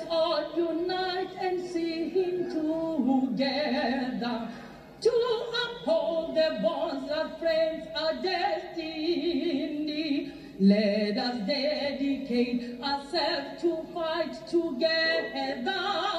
us all unite and sing together to uphold the bonds of friends our destiny. Let us dedicate ourselves to fight together.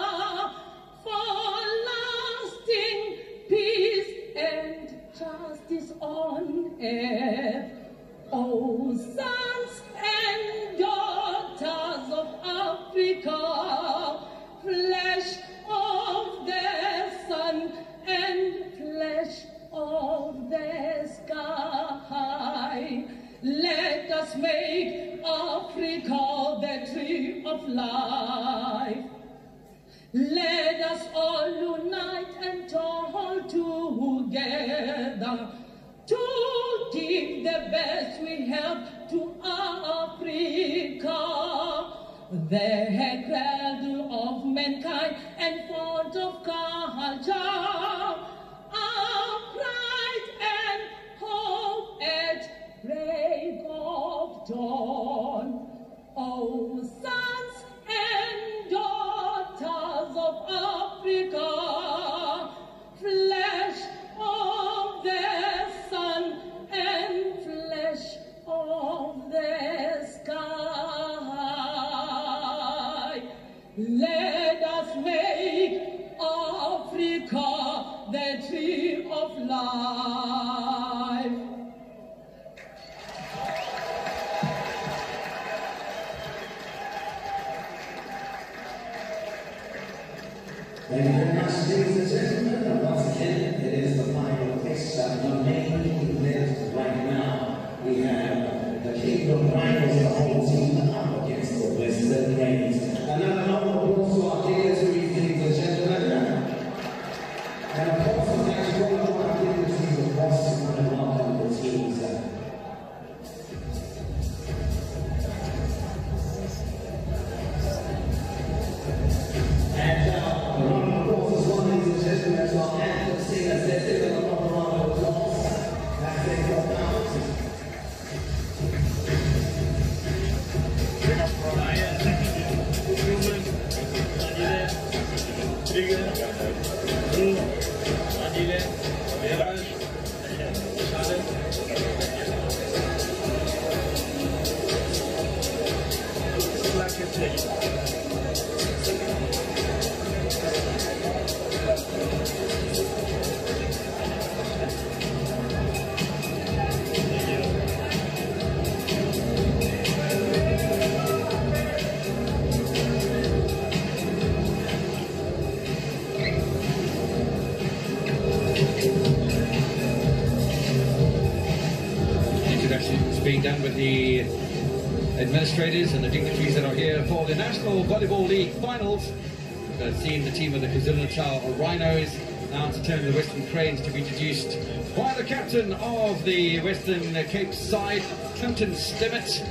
Turn the Western Cranes to be introduced by the captain of the Western Cape side, Clinton Stemmet.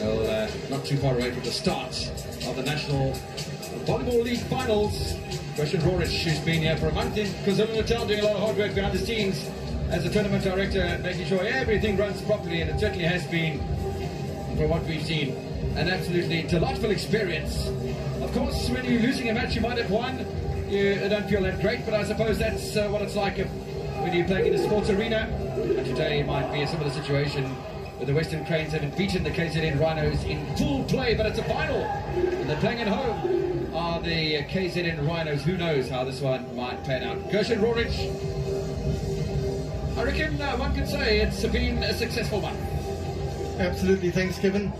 Well, uh, not too far away from the start of the National Volleyball League finals. Christian Rorich, who's been here for a month in KwaZulu-Natal, doing a lot of hard work behind the scenes as a tournament director, making sure everything runs properly, and it certainly has been, from what we've seen, an absolutely delightful experience. Of course, when you're losing a match you might have won, you don't feel that great, but I suppose that's uh, what it's like if, when you're playing in a sports arena. And today might be a similar situation where the Western Cranes haven't beaten the KZN Rhinos in full play, but it's a final, and they're playing at home. Are the KZN Rhinos? Who knows how this one might pan out? Gershon Rorich, I reckon uh, one could say it's been a successful one. Absolutely, thanks, Kevin.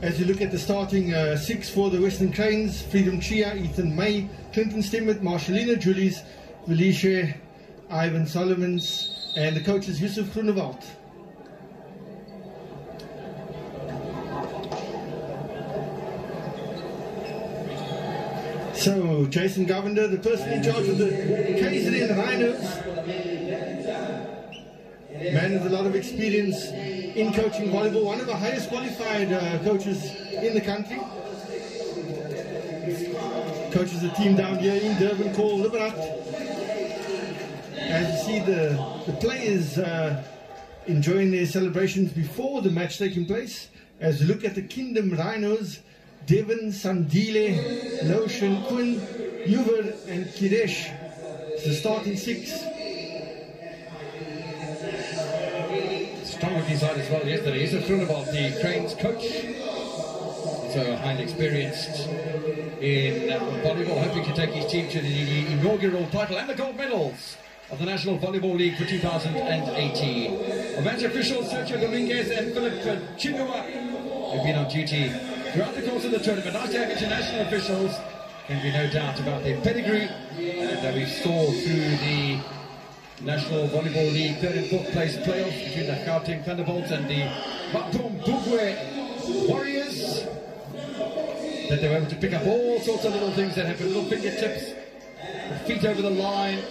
As you look at the starting uh, six for the Western Cranes, Freedom Chiya, Ethan May, Clinton Stemmet, Marcelino Julies, Felicia, Ivan Solomons, and the coach is Yusuf Groenewald. So, Jason Govender, the person in charge of the KZN Rhinos, man with a lot of experience in coaching volleyball, one of the highest qualified uh, coaches in the country. Coaches a team down here in Durban called Liberat. As you see the, the players uh, enjoying their celebrations before the match taking place. As you look at the Kingdom Rhinos, Devon, Sandile, Lotion, Quinn, Yuvir and Kiresh. It's the starting six. Strong looking side as well yesterday. Yusuf Groenewald, the Cranes coach. So highly experienced in uh, volleyball, hoping to take his team to the inaugural title and the gold medals of the National Volleyball League for 2018. Event officials Sergio Dominguez and Philip Chinua have been on duty throughout the course of the tournament. Nice to have international officials. Can be no doubt about their pedigree that we saw through the National Volleyball League third and fourth place playoffs between the Gauteng Thunderbolts and the Mapungubwe Warriors. That they were able to pick up all sorts of little things that happen, little fingertips, feet over the line,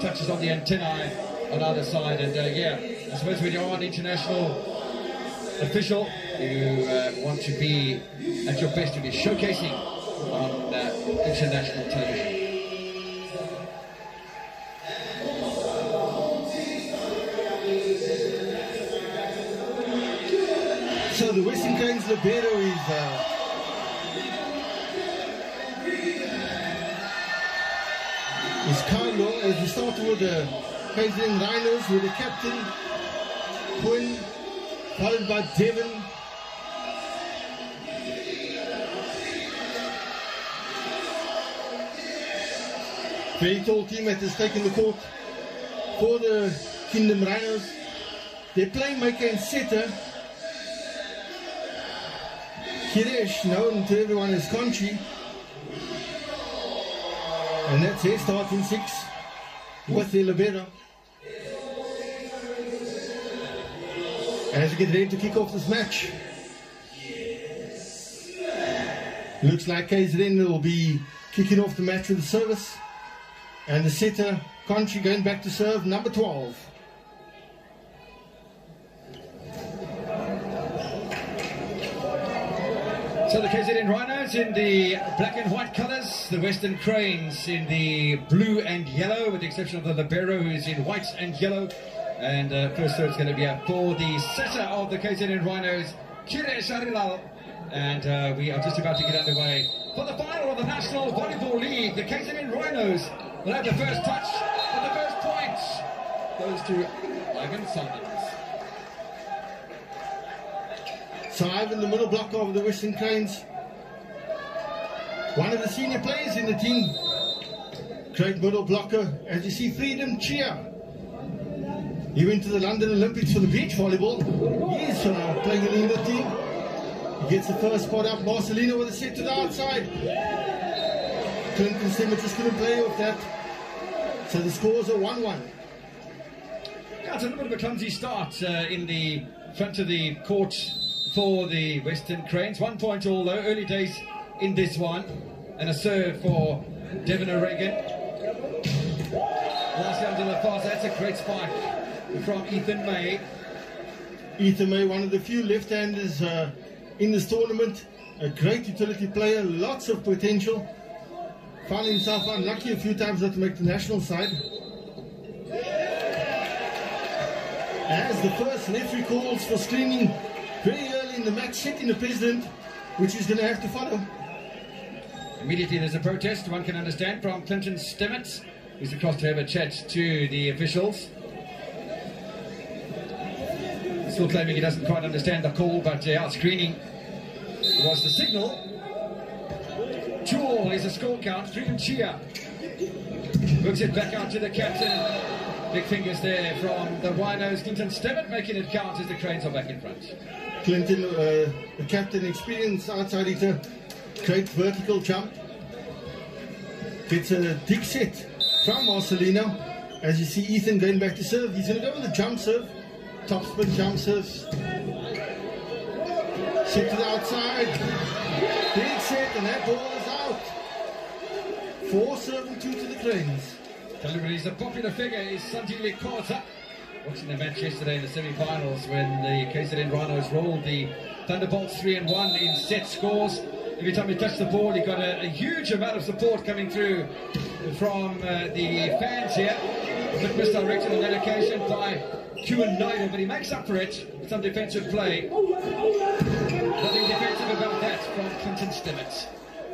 touches on the antennae on either side. And uh, yeah, I suppose when you're an international official, you uh, want to be at your best to be showcasing on uh, international television. So the Western Cranes libero is uh, is Carlo as we start with the KZN Rhinos with the captain Quinn, followed by Devon. Very tall team that has taken the court for the Kingdom Rhinos. Their playmaker and setter Kiresh, known to everyone as Conchi. And that's their starting six with the libero. As we get ready to kick off this match. Looks like KZN will be kicking off the match with the service. And the setter, Conchi, going back to serve, number 12. So the KZN Rhinos in the black and white colours, the Western Cranes in the blue and yellow, with the exception of the Libero who's in white and yellow. And uh, first serve is going to be up for the setter of the KZN Rhinos, Kiresh Harilal. And uh, we are just about to get underway for the final of the National Volleyball League. The KZN Rhinos will have the first touch, and the first point goes to Ivan Sanders. So in the middle blocker of the Western Cranes. One of the senior players in the team. Great middle blocker. As you see, Freedom Chiya. He went to the London Olympics for the beach volleyball. He is uh, playing in the team. He gets the first spot up. Marcelino with a set to the outside. Clinton Stemmet just couldn't play off that. So the scores are 1-1. Yeah, it's a little bit of a clumsy start uh, in the front of the court for the Western Cranes. One point all though, early days in this one. And a serve for Devon O'Regan. Last down to far. That's a great spike from Ethan May. Ethan May, one of the few left-handers uh, in this tournament. A great utility player, lots of potential. Found himself unlucky a few times not to make the national side. As the first referee calls for screening very in the match, setting the president, which he's going to have to follow. Immediately there's a protest, one can understand, from Clinton Stemmet, who's across to have a chat to the officials. Still claiming he doesn't quite understand the call, but uh, out screening was the signal. Two all is a score count. Freedom Chia works it back out to the captain. Big fingers there from the Rhinos. Clinton Stemmet making it count as the Cranes are back in front. Clinton, uh, the captain, experienced outside hitter, great vertical jump. Gets a dig set from Marcelino. As you see Ethan going back to serve, he's going to go with a jump serve. Top spin jump serves. Set to the outside. Big set, and that ball is out. Four serving two to the Cranes. Deliberately, the popular figure is Sandile Kota. Watching the match yesterday in the semi-finals when the KZN Rhinos rolled the Thunderbolts 3 and 1 in set scores. Every time he touched the ball, he got a, a huge amount of support coming through from uh, the fans here. A bit misdirected on that occasion by Quinn Naidu, but he makes up for it with some defensive play. Nothing defensive about that from Clinton Stemmet.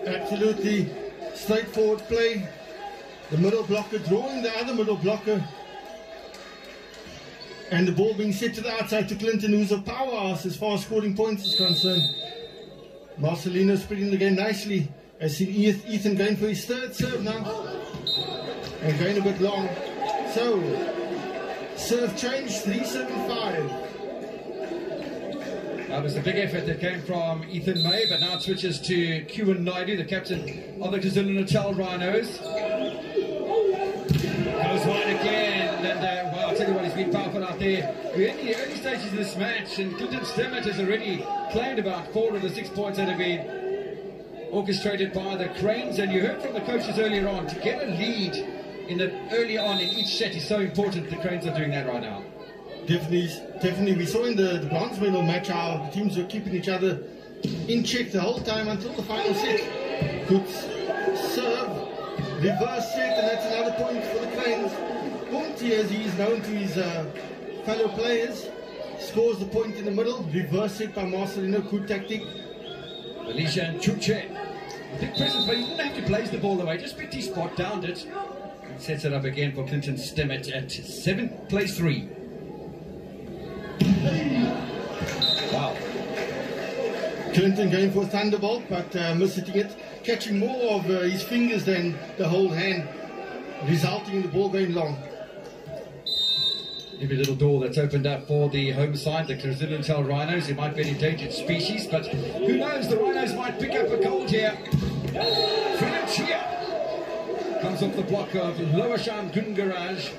Absolutely straightforward play. The middle blocker drawing the other middle blocker. And the ball being set to the outside to Clinton, who's a powerhouse as far as scoring points is concerned. Marcelino spreading the game nicely. I see Ethan going for his third serve now. And going a bit long. So, serve change 375. That was a big effort that came from Ethan May, but now it switches to Quinn Naidu, the captain of the KwaZulu-Natal Rhinos. Goes wide again, and he's been powerful out there. We're in the early stages of this match, and Clinton has already claimed about four of the six points that have been orchestrated by the Cranes, and you heard from the coaches earlier on, to get a lead in the early on in each set is so important. The Cranes are doing that right now. Definitely, definitely. We saw in the, the bronze medal match how the teams were keeping each other in check the whole time until the final set. Good serve, reverse set, and that's another point for the Cranes. Punti, as he is known to his uh, fellow players, scores the point in the middle, reverse it by Marcelino, good tactic. Alicia and Chuche. Big presence, but he didn't have to blaze the ball away, just picked his spot, downed it, and sets it up again for Clinton Stemmet at seventh place three. Wow. Clinton going for a thunderbolt, but uh, missing it, catching more of uh, his fingers than the whole hand, resulting in the ball going long. Every little door that's opened up for the home side, the KwaZulu-Natal Rhinos. It might be an endangered species, but who knows? The Rhinos might pick up a gold here. Freedom comes off the block of Lowashan Gungaraj.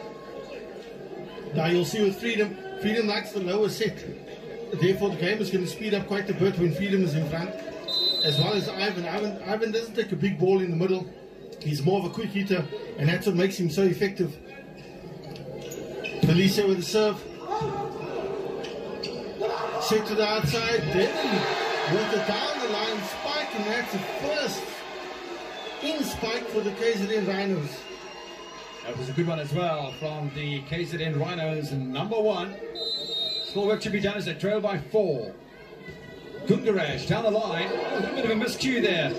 Now you'll see with Freedom, Freedom likes the lower set. Therefore, the game is going to speed up quite a bit when Freedom is in front. As well as Ivan. Ivan, Ivan doesn't take a big ball in the middle. He's more of a quick hitter, and that's what makes him so effective. Felicia with the serve. Set to the outside. Devon with the down the line spike, and that's the first in spike for the KZN Rhinos. That was a good one as well from the KZN Rhinos, number one. Still work to be done as they trail by four. Gungaraj down the line. Oh, a little bit of a miscue there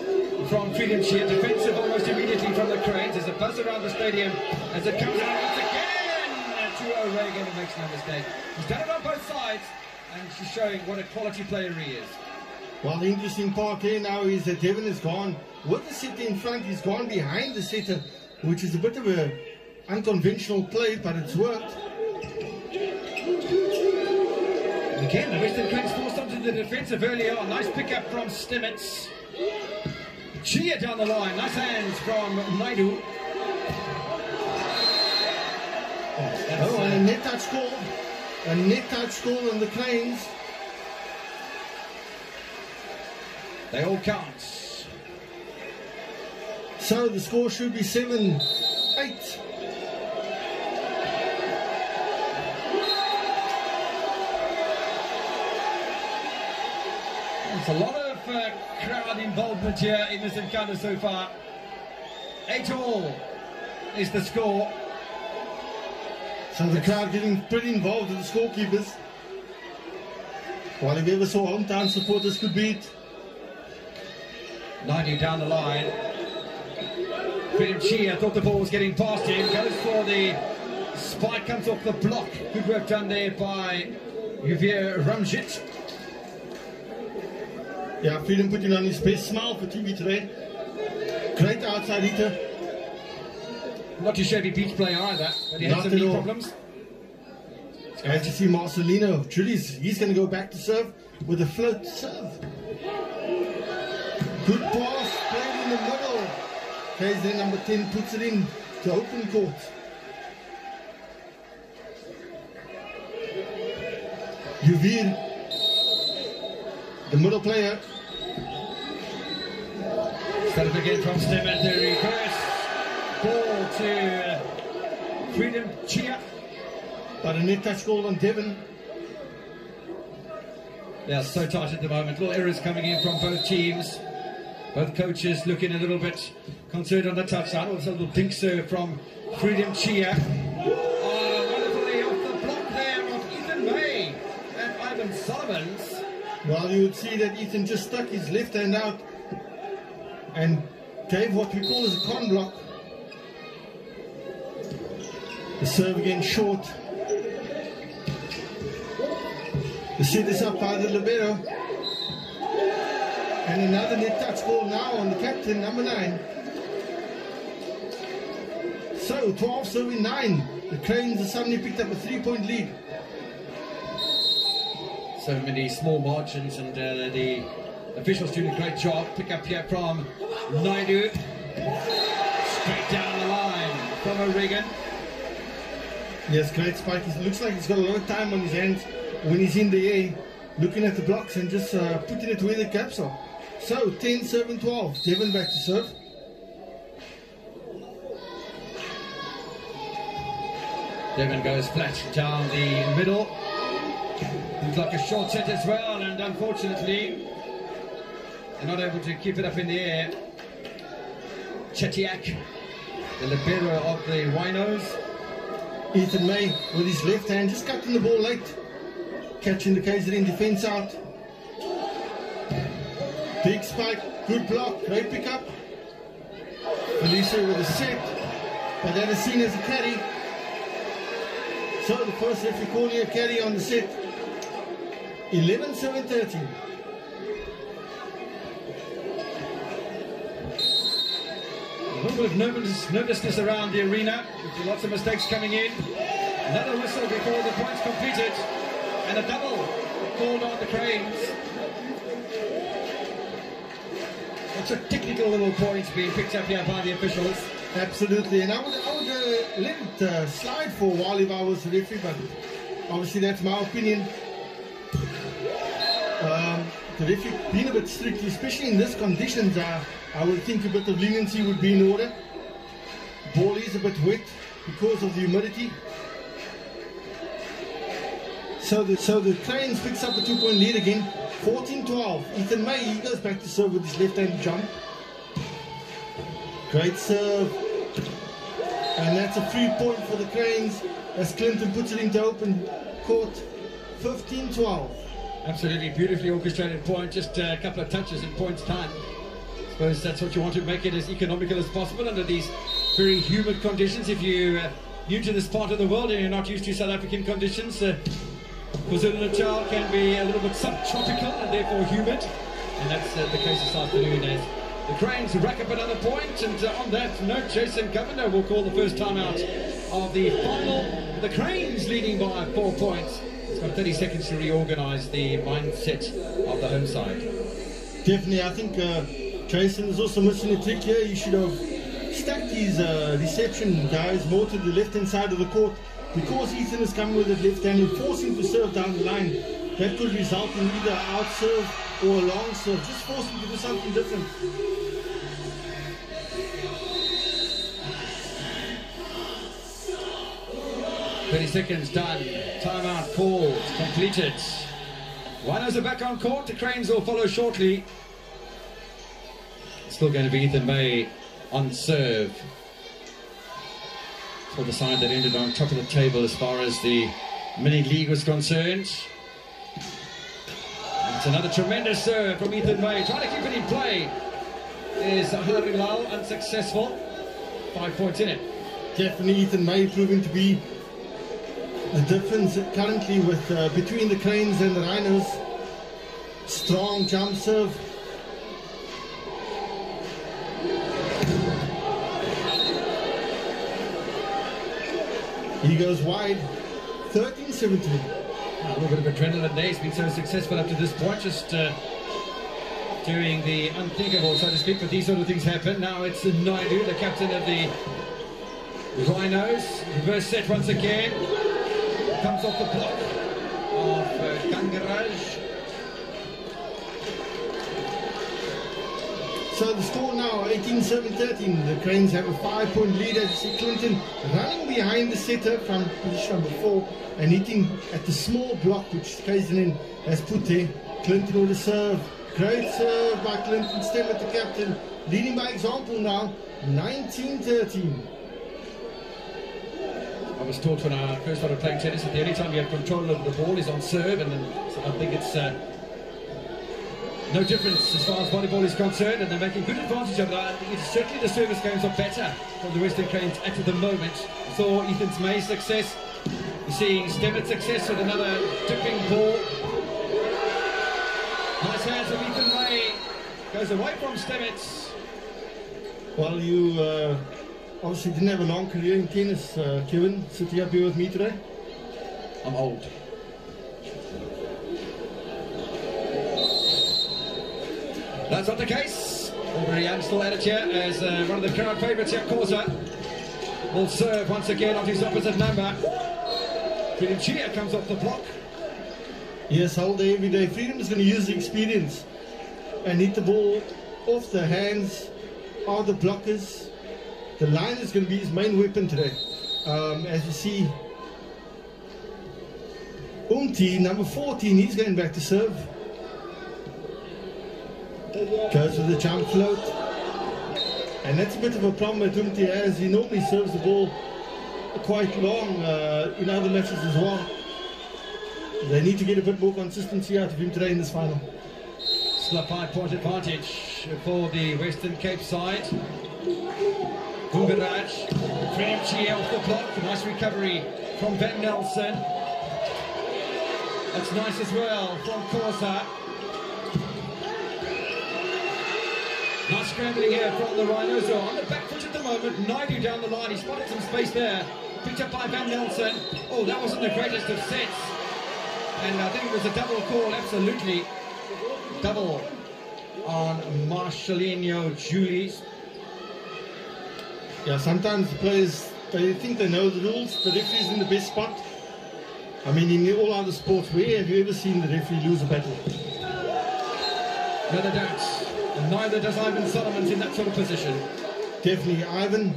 from Freedom. Defensive almost immediately from the Cranes. There's a buzz around the stadium as it comes out once again to O'Regan and makes no mistake. He's done it on both sides and she's showing what a quality player he is. Well, the interesting part here now is that Devon has gone with the setter in front. He's gone behind the setter, which is a bit of a unconventional play, but it's worked. And again, the Western Cranes forced onto the defensive early on. Nice pickup from Stemmets. Chiya down the line. Nice hands from Naidu. Oh, and a net touch score. A net touch score on the Cranes. they all count. So the score should be 7 8. There's a lot of uh, crowd involvement here in this encounter so far. Eight all is the score. So the crowd getting pretty involved with the scorekeepers. While if you ever saw hometown supporters could beat, 90 down the line. Freedom Chiya thought the ball was getting past him. Goes for the spike, comes off the block. Good work done there by Yuvir Ramjit. yeah, Freedom putting on his best smile for TV today. Great outside hitter. Not too shabby beach player either, but he had some at knee all. problems. As you see Marcelino, Julius, he's going to go back to serve with a float serve. Good pass, played in the middle. KZ number 10 puts it in to open court. Yuvir, the middle player, Set up again from Stem and the reverse. Ball to uh, Freedom Chiya. but a net touch goal on Devon. They are so tight at the moment. Little errors coming in from both teams. Both coaches looking a little bit concerned on the touchline. Also a little dink serve from Freedom Chiya. Oh, wonderfully off the block there of Ethan May and Ivan Solomons. Well, you would see that Ethan just stuck his left hand out and gave what we call as a con block. The serve again short. The set is up by the libero. And another net touch ball now on the captain, number nine. So 12 serving nine. The Cranes have suddenly picked up a three point lead. So many small margins, and uh, the officials doing a great job. Pick up here from Naidu. Straight down the line from O'Regan. Yes, great spike. He looks like he's got a lot of time on his hands when he's in the air, looking at the blocks and just uh, putting it where the caps are. So 10, 7, 12. Devon back to serve. Devon goes flat down the middle. Looks like a short set as well, and unfortunately, they're not able to keep it up in the air. Chetiak, the libero of the Rhinos. Ethan May with his left hand just cutting the ball late, catching the KZN defense out. Big spike, good block, great pickup. Felicia with a set, but that is seen as a carry. So the first referee calling a carry on the set. 11 7 13. A little bit of nervous, nervousness around the arena. Lots of mistakes coming in. Another whistle before the points completed. And a double called on the Cranes. Lots of technical little points being picked up here by the officials. Absolutely, and I would, I would uh, let it uh, slide for a while if I was the referee, but obviously that's my opinion. Um, you've been a bit strict, especially in this conditions, uh, I would think a bit of leniency would be in order. Ball is a bit wet because of the humidity. So the so the Cranes picks up a two-point lead again, 14-12. Ethan May he goes back to serve with his left-hand jump. Great serve. And that's a free point for the Cranes as Clinton puts it into open court. 15-12. Absolutely beautifully orchestrated point, just a couple of touches in points time. I suppose that's what you want to make it as economical as possible under these very humid conditions. If you're uh, new to this part of the world and you're not used to South African conditions, uh, KwaZulu-Natal can be a little bit subtropical and therefore humid. And that's uh, the case this afternoon as the Cranes rack up another point. And uh, on that note, Jason Govender will call the first time out of the final. The Cranes leading by four points. It's got 30 seconds to reorganise the mindset of the home side. Definitely, I think uh, Jason is also missing a trick here. He should have stacked his uh, reception guys more to the left hand side of the court because Ethan is coming with his left hand and forcing to serve down the line, that could result in either out serve or a long serve. Just force him to do something different. 30 seconds done. Timeout called. Completed. Rhinos are back on court. The Cranes will follow shortly. Still going to be Ethan May on serve. For the side that ended on top of the table as far as the mini league was concerned. It's another tremendous serve from Ethan May. Trying to keep it in play. Is Harilal unsuccessful? Five points in it. Definitely Ethan May proving to be the difference currently with uh, between the cranes and the rhinos. Strong jump serve. He goes wide. 13-17. A little bit of adrenaline there. He's been so successful up to this point, just uh, doing the unthinkable, so to speak. But these sort of things happen. Now it's Naidu, the captain of the Rhinos. Reverse set once again. Comes off the block of uh, Gangaraj. So the score now 18-7-13. The Cranes have a five-point lead as see Clinton running behind the setter from position number four and hitting at the small block which Kaisernin has put there. Clinton with a serve. Great serve by Clinton. Still with the captain. Leading by example now. 19-13. Was taught when I first started playing tennis that the only time you have control of the ball is on serve, and so I think it's uh, no difference as far as volleyball is concerned, and they're making good advantage of that. I think certainly the service games are better from the Western Cranes at the moment. Saw Ethan's May success. You're seeing Stemmet's success with another tipping ball. Nice hands of Ethan May. Goes away from Stemmet's. While you uh, obviously didn't have a long career in tennis, uh, Kevin, sitting up here with me today. I'm old. That's not the case. Aubrey Young still at it here as uh, one of the current favourites here, Corsa. Will serve once again on his opposite number. Freedom Chiya comes off the block. Yes, all day, every day. Freedom is going to use the experience and hit the ball off the hands of the blockers. The line is going to be his main weapon today. Um, as you see, Umti, number 14, he's going back to serve. Goes with the jump float. And that's a bit of a problem that Umti has. He normally serves the ball quite long uh, in other matches as well. They need to get a bit more consistency out of him today in this final. Still a five point advantage for the Western Cape side. Gungaraj, Freedom Chiya off the block. Nice recovery from Van Nelson. That's nice as well from Corsa. Nice scrambling here from the Rhinos. So on the back foot at the moment. Naidu down the line. He spotted some space there. Picked up by Van Nelson. Oh, that wasn't the greatest of sets. And I think it was a double call, absolutely. Double on Marcelino Julies. Yeah, sometimes the players they think they know the rules. The referee's in the best spot. I mean, in all other sports, where have you ever seen the referee lose a battle? No, they don't. And neither does Ivan Solomons in that sort of position. Definitely, Ivan,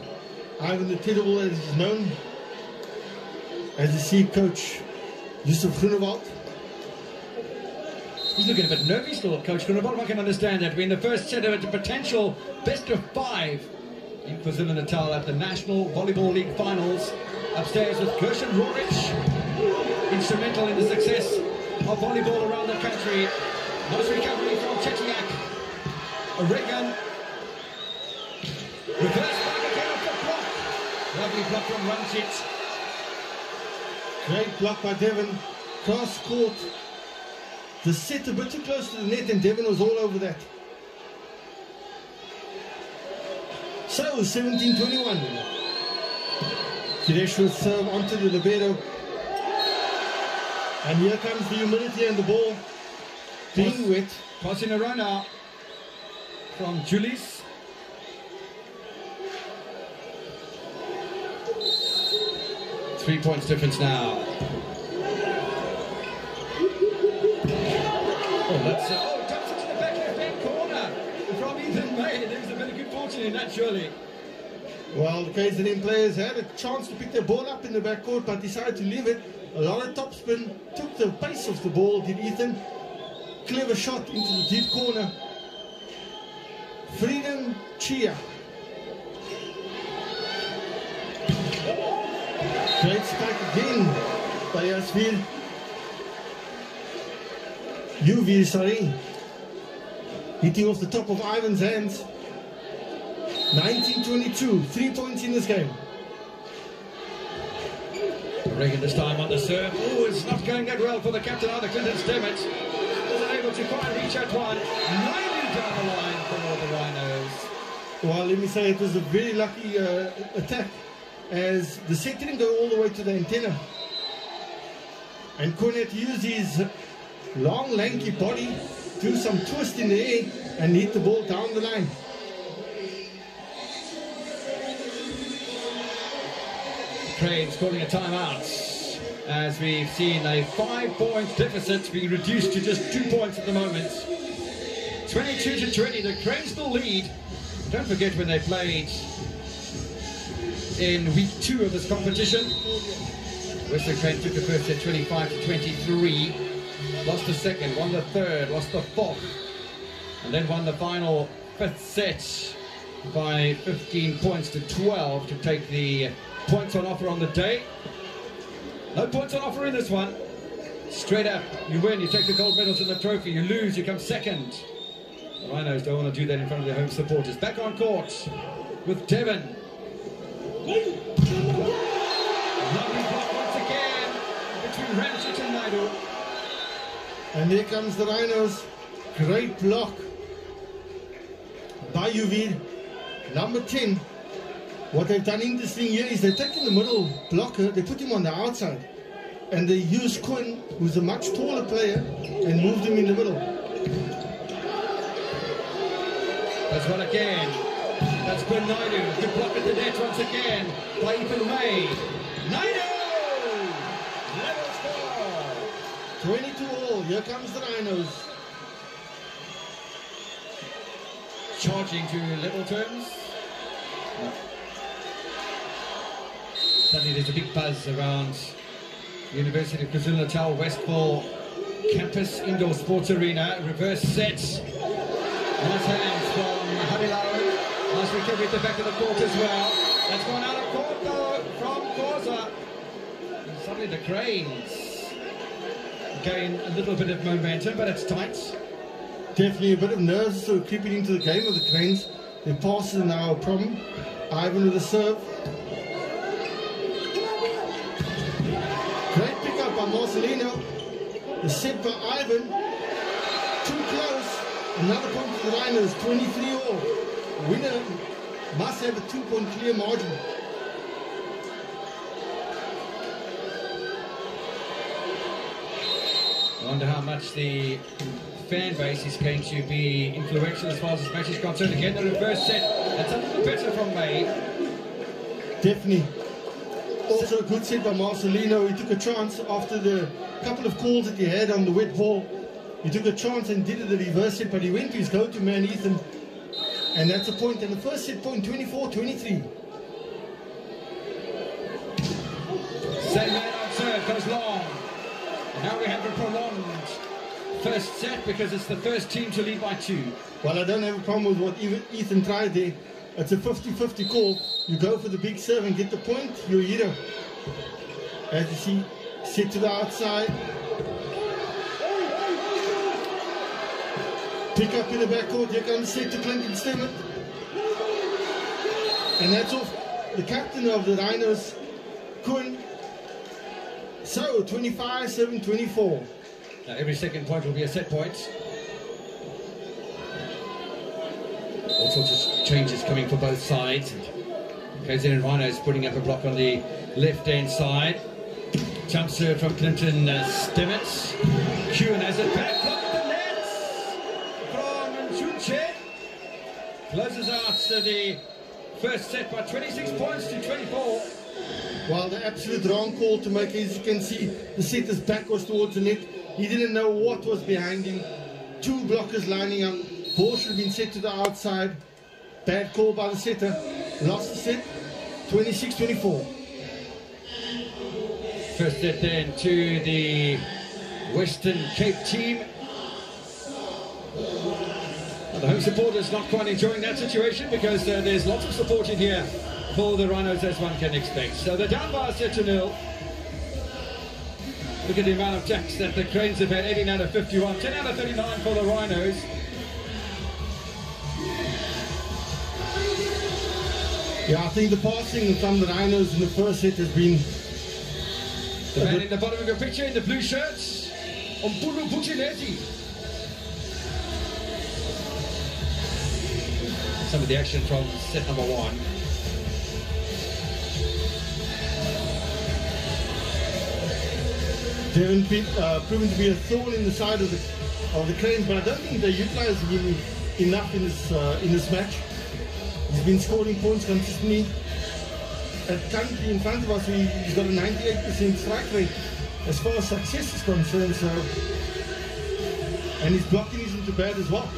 Ivan the Terrible, as he's known, as you see, Coach Yusuf Groenewald. He's looking a bit nervy still, Coach Groenewald. I can understand that. We're in the first set of a potential best of five in KwaZulu Natal at the National Volleyball League Finals. Upstairs with Gershon Rorich, instrumental in the success of volleyball around the country. Nice recovery from Chetiak. Regan. Reverse back again off the block. Lovely block from Ramjit. Great block by Devon. Cross court. The set a bit too close to the net, and Devon was all over that. So, 17 21. Kiresh will serve onto the libero. And here comes the humidity and the ball being wet. Pass in a run out from Julius. three points difference now. Oh, that's. Uh, oh, dumps it to the back left hand corner from Ethan May. There's a bit of surely. Well, the KZN players had a chance to pick their ball up in the backcourt, but decided to leave it. A lot of topspin, took the pace of the ball, did Ethan. Clever shot into the deep corner. Freedom Chiya. Great spike again by Yasvir. Uvir, sorry. Hitting off the top of Ivan's hands. 1922, three points in this game. Regan this time on the serve. Oh, it's not going that well for the captain either, Clinton Stemmet. Wasn't able to quite reach that one. 90 down the line for the Rhinos. Well, let me say it was a very lucky uh, attack as the set didn't go all the way to the antenna. And Cornet used his long, lanky body, do some twist in the air, and hit the ball down the line. Cranes calling a timeout as we've seen a five point deficit being reduced to just two points at the moment. 22 to 20, the Cranes still lead. Don't forget when they played in week two of this competition. Western Cranes took the first set 25 to 23, lost the second, won the third, lost the fourth, and then won the final fifth set by 15 points to 12 to take the points on offer on the day. No points on offer in this one. Straight up, you win, you take the gold medals and the trophy. You lose, you come second. The Rhinos don't want to do that in front of their home supporters. Back on court with Devon. Lovely block once again between Ramjit and Naidu. And here comes the Rhinos. Great block by Uvir. Number 10. What they've done interesting here is they've taken the middle blocker, they put him on the outside. And they use Quinn, who's a much taller player, and moved him in the middle. That's one again. That's Ben Naidu. Good block at the net once again by Ethan May. Naidu! Level score. 22 all. Here comes the Rhinos. Charging to level terms. Suddenly there's a big buzz around the University of KwaZulu-Natal Westville campus indoor sports arena. Reverse set. Nice hands from Hadilaru. Nice recovery at the back of the court as well. That's gone out of court though from Koza. And suddenly the Cranes gain a little bit of momentum, but it's tight. Definitely a bit of nerves of creeping into the game of the Cranes. Their passes are now a problem. Ivan with the serve. Marcelino. The set by Ivan. Too close. Another point for the Rhinos. 23 all. Winner must have a two point clear margin. I wonder how much the fan base is going to be influential as far as this match is concerned. Again, the reverse set. That's a little better from May. Definitely. Also a good set by Marcelino. He took a chance after the couple of calls that he had on the wet ball. He took a chance and did it the reverse set, but he went to his go-to man, Ethan. And that's a point. And the first set point, 24-23. Same man on serve, goes long. And now we have a prolonged first set because it's the first team to lead by two. Well, I don't have a problem with what Ethan- Ethan tried there. It's a 50-50 call. You go for the big serve and get the point, you're a hero. As you see, set to the outside. Pick up in the backcourt. Here comes set to Clinton Stemmet. And that's off the captain of the Rhinos, Kuhn. So, 25-7-24. Now every second point will be a set point. All sorts of changes coming for both sides. KZN Rhinos putting up a block on the left hand side. Jump serve from Clinton uh, Stemmets. Kuhn has it back. Block the net from Nchunche. Closes out the first set by 26 points to 24. Well, the absolute wrong call to make, as you can see, the setter's back was towards the net. He didn't know what was behind him. Two blockers lining up. Ball should have been set to the outside. Bad call by the setter. Lost the set. 26-24. First set then to the Western Cape team. The home supporters not quite enjoying that situation because uh, there's lots of support in here for the Rhinos as one can expect. So they're down by a set to nil. Look at the amount of jacks that the Cranes have had, 18 out of 51, 10 out of 39 for the Rhinos. Yeah, I think the passing from the Rhinos in the first set has been The man in the bottom of your picture in the blue shirts, Ompulu Buthelezi. Some of the action from set number one. Devon uh, proven to be a thorn in the side of the of the Cranes, but I don't think they're utilizing him enough in this uh, in this match. He's been scoring points consistently. And currently in front of us, he, he's got a 98% strike rate as far as success is concerned. So, and his blocking isn't too bad as well.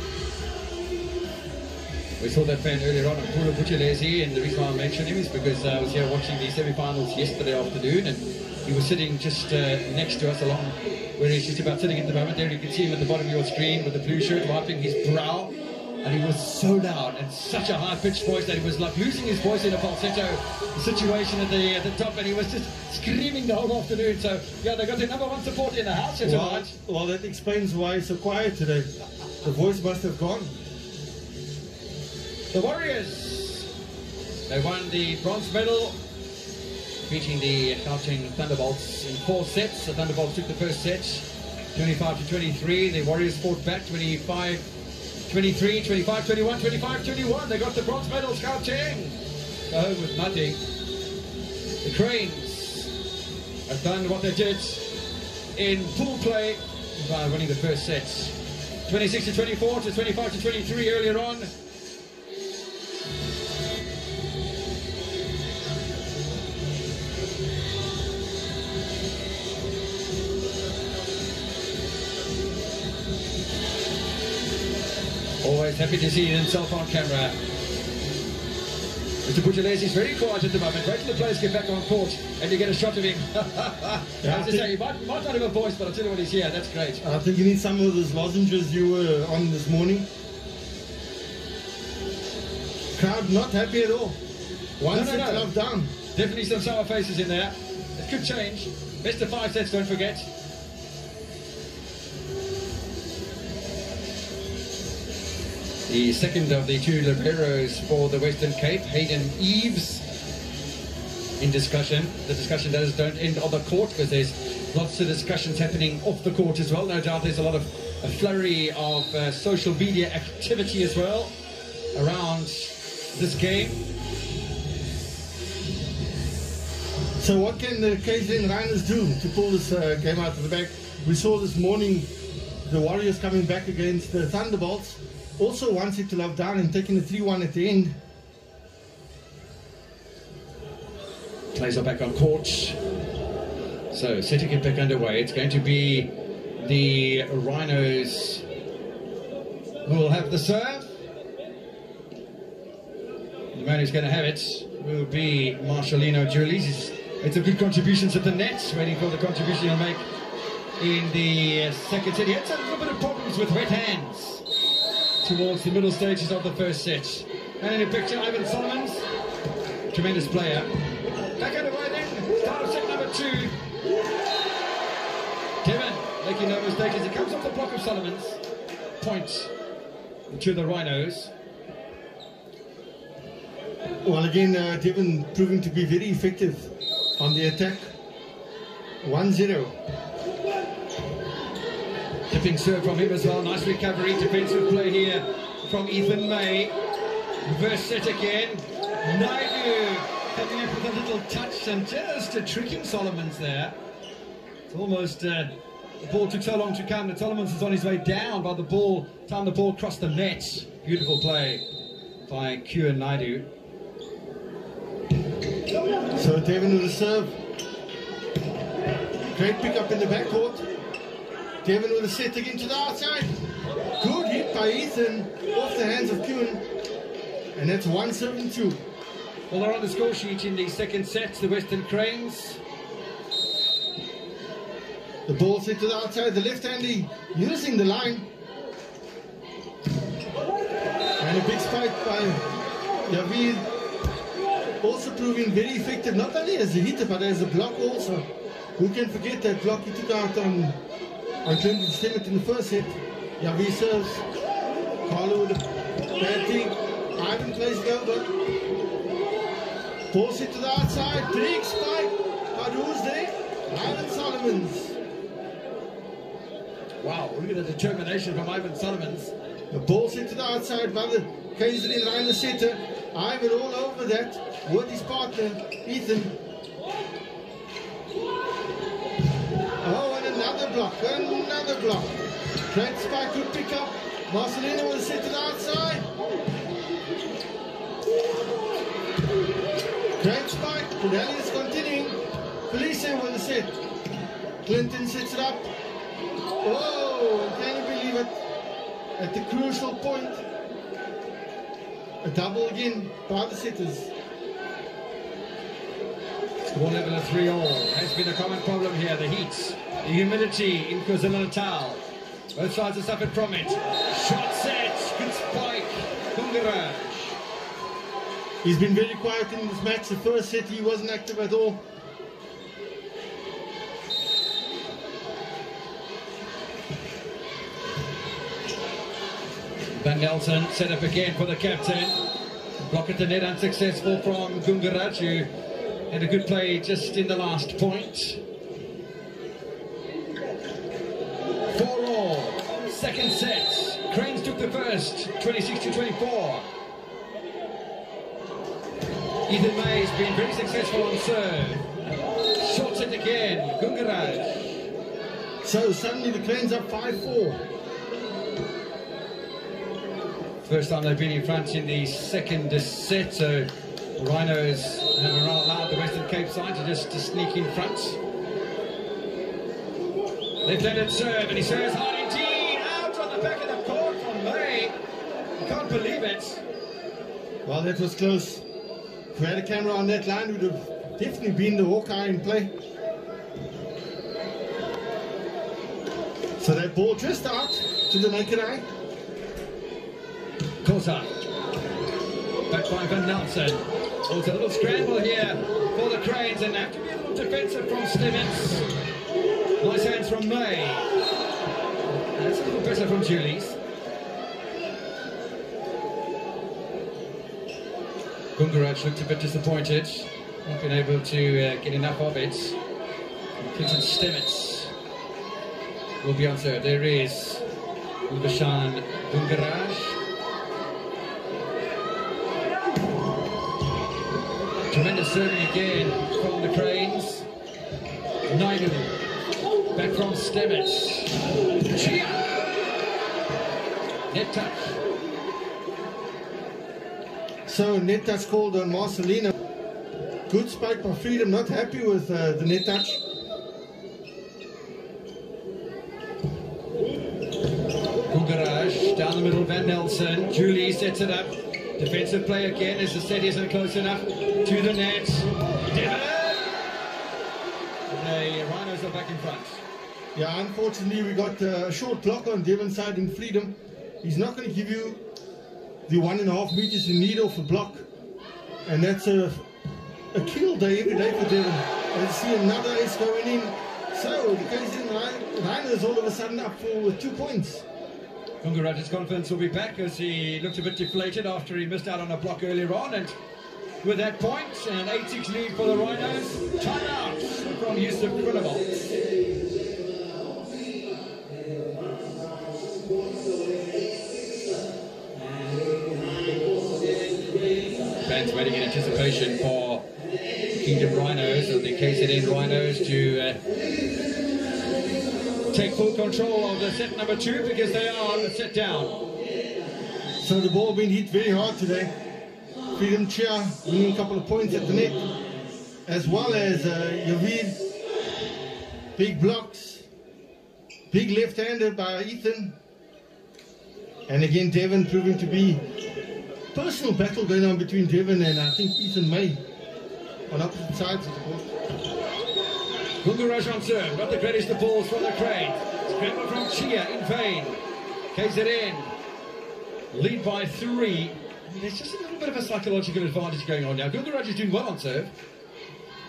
We saw that fan earlier on, Pula Buthelezi, and the reason why I mentioned him is because I was here watching the semi-finals yesterday afternoon, and he was sitting just uh, next to us along where he's just about sitting at the moment. There you can see him at the bottom of your screen with the blue shirt wiping his brow. And he was so loud and such a high-pitched voice that he was like losing his voice in a falsetto situation at the at the top, and he was just screaming the whole afternoon. So yeah, they got their number one support in the house Well, tonight. well, that explains why he's so quiet today. The voice must have gone. The Warriors, they won the bronze medal, beating the Gauteng Thunderbolts in four sets. The Thunderbolts took the first set, 25 to 23. The Warriors fought back 25 23, 25 21, 25 21. They got the bronze medals, Gauteng. Go home with nothing. The Cranes have done what they did in pool play by winning the first sets. 26 to 24 to 25 to 23 earlier on. Happy to see himself on camera. Mr. Buthelezi is very quiet at the moment. Wait till the players get back on court and you get a shot of him. Yeah, I As I say, he might, might not have a voice, but I'll tell you what he's here. That's great. I think you need some of those lozenges you were on this morning. Crowd not happy at all. One No, no, set no. down. Definitely some sour faces in there. It could change. Of five sets, don't forget. The second of the two liberos for the Western Cape, Hayden Eves, in discussion. The discussion does don't end on the court because there's lots of discussions happening off the court as well. No doubt there's a lot of a flurry of uh, social media activity as well around this game. So what can the KZN Rhinos do to pull this uh, game out of the bag? We saw this morning the Warriors coming back against the Thunderbolts. Also set to love down and taking the 3-1 at the end. Players are back on court. So setting it back underway. It's going to be the Rhinos who will have the serve. The man who's going to have it will be Marcelino Julies. It's, a good contribution to the net. Waiting for the contribution he'll make in the second set. He had some little bit of problems with wet hands towards the middle stages of the first set. And in a picture, Ivan Solomons, tremendous player. Back underway then, start of set number two. Kevin making no mistake as he comes off the block of Solomons. Point to the Rhinos. Well, again, uh, Devon proving to be very effective on the attack. 1-0. Tipping serve from him as well. Nice recovery, defensive play here from Ethan May. Reverse set again. Naidu coming up with a little touch and just uh, tricking Solomons there. It's almost uh, the ball took so long to come that Solomons was on his way down by the ball. Time the ball crossed the net. Beautiful play by Kieran Naidu. So Devon with the serve. Great pick up in the backcourt. Devon with a set again to the outside. Eh? Good hit by Ethan off the hands of Kuhn. And that's 172. Well, they're on the score sheet in the second set, the Western Cranes. The ball set to the outside, eh? the left handy using the line. And a big spike by Yavid. Also proving very effective, not only as a hitter, but as a block also. Who can forget that block he took out on, on Clinton Stemmet in the first set. Yavid serves. Carlo with a bad thing. Ivan plays it over. Ball it to the outside, big spike. But who's there? Ivan Solomons. Wow, look at the determination from Ivan Solomons. The ball's set to the outside by the KZN Reiner center. Ivan all over that with his partner, Ethan. Another block. Trent Spike could pick up. Marcelino will sit to the outside. Trent Spike, rally is continuing. Felice the set. Clinton sits it up. Oh, can you believe it? At the crucial point. A double again by the setters. One level of three all has been a common problem here. The heat, the humidity in KwaZulu-Natal. Both sides have suffered from it. Shot set, good spike, Kungara. He's been very quiet in this match. The first set he wasn't active at all. Van Nelson set up again for the captain. Block at the net unsuccessful from Gungaraj, who had a good play just in the last point. Four all. Second set. Cranes took the first, 26 to 24. Ethan May has been very successful on serve. Short set again, Gungaraj. So suddenly the Cranes up 5-4. First time they've been in front in the second set, so Rhinos have allowed the Western Cape side to just to sneak in front. They've Left-handed serve, and he serves hard can't believe it. Well, that was close. If we had a camera on that line, would have definitely been the Hawkeye in play. So that ball just out to the naked eye. Kosa. Back by Van Nelson. Oh, it's a little scramble here for the Cranes, and have to be a little defensive from Stevens. Nice hands from May. That's a little better from Julies. Gungaraj looked a bit disappointed, not been able to uh, get enough of it. Clinton Stemmets will be on serve. There is Ulbashan Gungaraj. Tremendous serving again from the Cranes. Naidu. Back from Stemmets. Chiya. Net touch. So net touch called on Marcelino. Good spike by Freedom, not happy with uh, the net touch. Down the middle, Van Nelson. Julie sets it up. Defensive play again as the set isn't close enough to the net. Devon! The Rhinos are back in front. Yeah, unfortunately, we got uh, a short clock on Devon's side in Freedom. He's not going to give you the one and a half meters you need off a block. And that's a, a kill day every day for Devon. Let's see another ace going in. So the KZN Rhinos all of a sudden up for two points. Gungaraj's confidence will be back as he looked a bit deflated after he missed out on a block earlier on. And with that point, an 8-6 lead for the Rhinos. Timeout from Yusuf Krunabal. Fans waiting in anticipation for Kingdom Rhinos and the KZN Rhinos to uh, take full control of the set number two because they are set down. So the ball being hit very hard today. Freedom Chiya winning a couple of points at the net. as well as uh, Yavid. Big blocks. Big left-hander by Ethan. And again, Devon proving to be personal battle going on between Devon and I think Ethan May on opposite sides of the court. Gungaraj on serve, not the greatest of balls from the crane. Scramble from Chiya in vain. KZN lead by three. There's just a little bit of a psychological advantage going on now. Gungaraj is doing well on serve.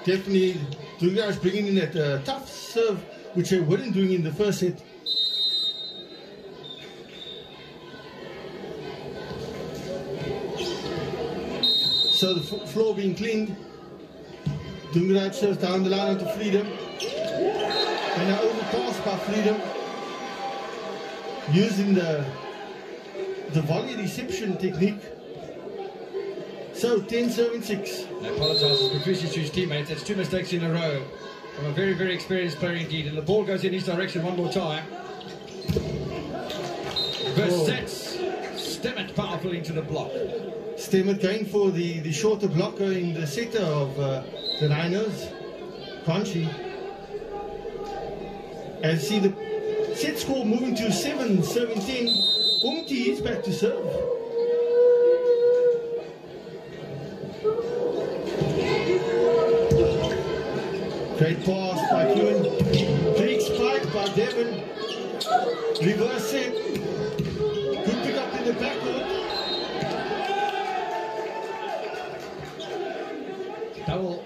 Definitely, two guys bringing in that uh, tough serve, which they weren't doing in the first set. So the floor being cleaned. Gungaraj serves down the line onto Freedom. And an overpass by Freedom. Using the the volley reception technique. So 10 serving 6. And apologises profusely to his teammates. That's two mistakes in a row from a very, very experienced player indeed. And the ball goes in his direction one more time. First sets. Stemmet powerful into the block. Stemmet going for the, the shorter blocker in the center of uh, the Rhinos. Conchi. And see the set score moving to 7 17. Umti is back to serve. Great pass by Cluen. Big spike by Devon. Reverse set. Good pick up in the backcourt. Double.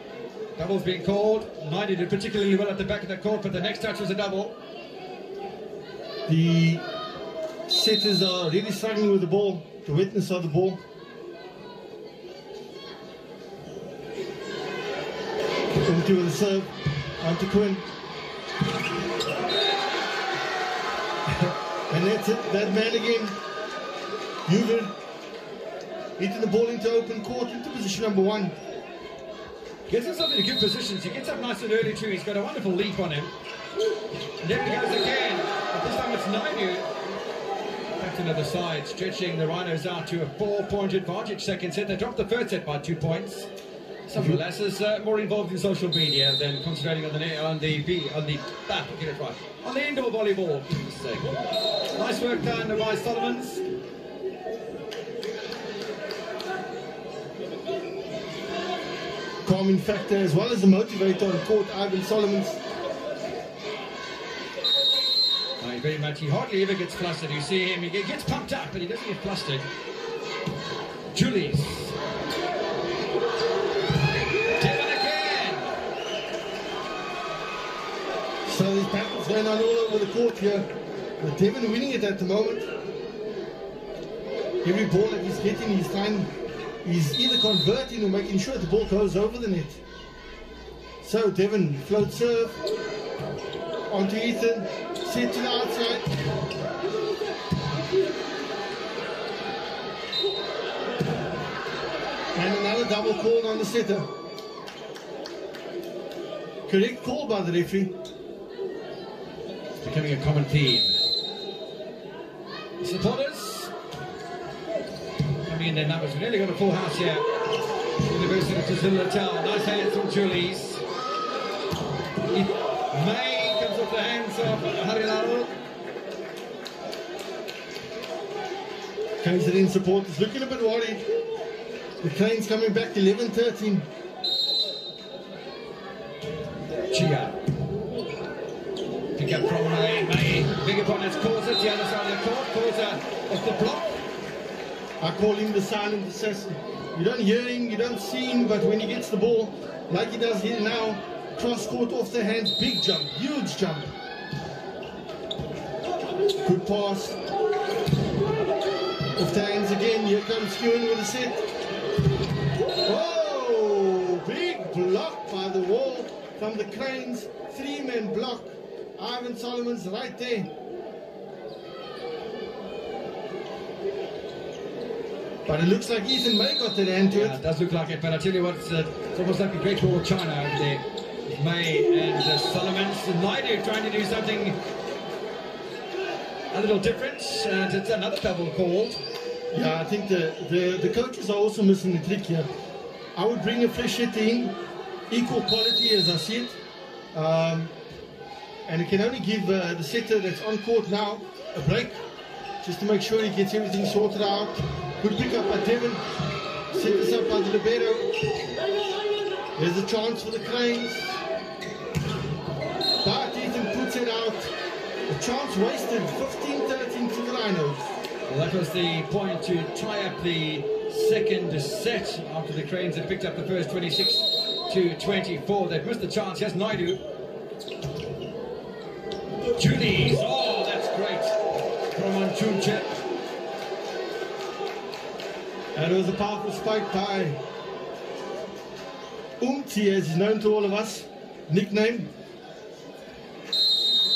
Double's being called. Knighted did particularly well at the back of the court, but the next touch was a double. The setters are really struggling with the ball, the wetness of the ball. Into the serve, onto Quinn. and that's it, that man again. Hoover hitting the ball into open court, into position number one. Gets himself into good positions. He gets up nice and early too. He's got a wonderful leap on him. And there he goes again. But this time it's Naidu. Back to the other side, stretching the Rhinos out to a four-point advantage. Second set, they dropped the first set by two points. Some of the lasses uh, more involved in social media than concentrating on the net- on the B on the ah, get it right on the indoor volleyball. for goodness sake. Nice work done by Solomons. Calming factor as well as the motivator on court, Ivan Solomons. No, he very much. He hardly ever gets flustered. You see him, he gets pumped up, but he doesn't get flustered. Julius. Devon again. So these battles going on all over the court here. With Devon winning it at the moment. Every ball that he's getting, he's trying, he's either converting or making sure the ball goes over the net. So Devon float serve onto Ethan, set to the outside. And another double call on the setter. Correct call by the referee. It's becoming a common theme. Supporters in their numbers. We've nearly got a full house here. University of KwaZulu-Natal. Nice hands from Julies. May comes off the hands of Harilal. KZN supporters looking a bit worried. The Cranes coming back 11 13. Chiya. Pick up from May. May. Big opponents it. The other side of the court. It off the block. I call him the silent assassin. You don't hear him, you don't see him, but when he gets the ball, like he does here now, cross court off the hands, big jump, huge jump. Good pass. Off the hands again, here comes Ewan with a set. Oh, big block by the wall from the Cranes. Three men block. Ivan Solomon's right there. But it looks like Ethan May got that hand to Yeah, it. it does look like it, but I tell you what, it's, uh, it's almost like a Great Wall of China over there. May and uh, Solomons and Naidu trying to do something a little different, and it's another double called. Yeah, I think the, the, the coaches are also missing the trick here. I would bring a fresh hit in, equal quality as I see it. Um, and it can only give uh, the setter that's on court now a break just to make sure he gets everything sorted out. Good pick up by Devon. Set this up by the libero. There's a chance for the Cranes. But Ethan puts it out. A chance wasted. 15-13 to the Rhinos. Well, that was the point to tie up the second set after the Cranes had picked up the first 26 to 24. They've missed the chance. Yes, Naidu. Julies. Oh, And it was a powerful spike by Umti, as he's known to all of us. Nickname.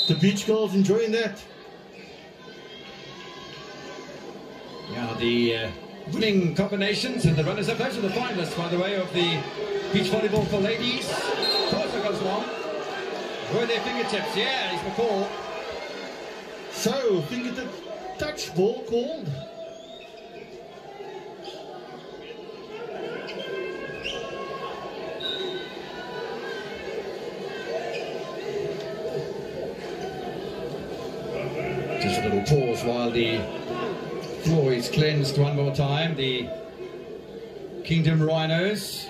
The Beach Girls enjoying that. Yeah, the uh, winning combinations and the runners-up. Those are the finalists, by the way, of the beach volleyball for ladies. Corsa goes long. Were their fingertips? Yeah, he's the call. So, fingertip touch ball called. Just a little pause while the floor is cleansed one more time. The Kingdom Rhinos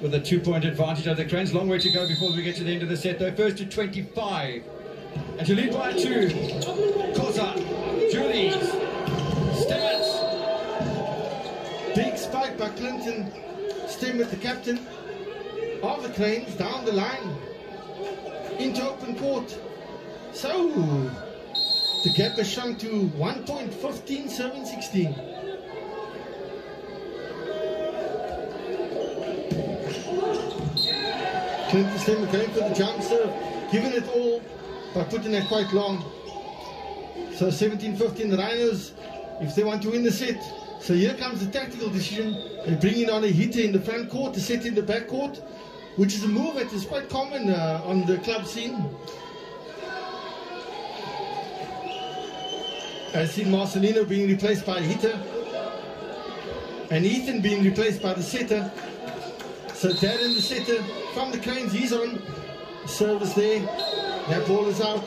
with a two-point advantage over the Cranes. Long way to go before we get to the end of the set, though. First to 25. And to lead by two. Clinton. Stem the captain of the Cranes down the line into open court. So the gap has shrunk to 1.15, 7, 16. Clinton Stem going for the jump serve, giving it all by putting it quite long. So 17-15 the Rhinos, if they want to win the set. So here comes the tactical decision. They bring in on a hitter in the front court to set in the back court, which is a move that is quite common uh, on the club scene. I see Marcelino being replaced by a hitter, and Ethan being replaced by the setter. So Darren the setter from the Cranes, he's on. Service there. That ball is out.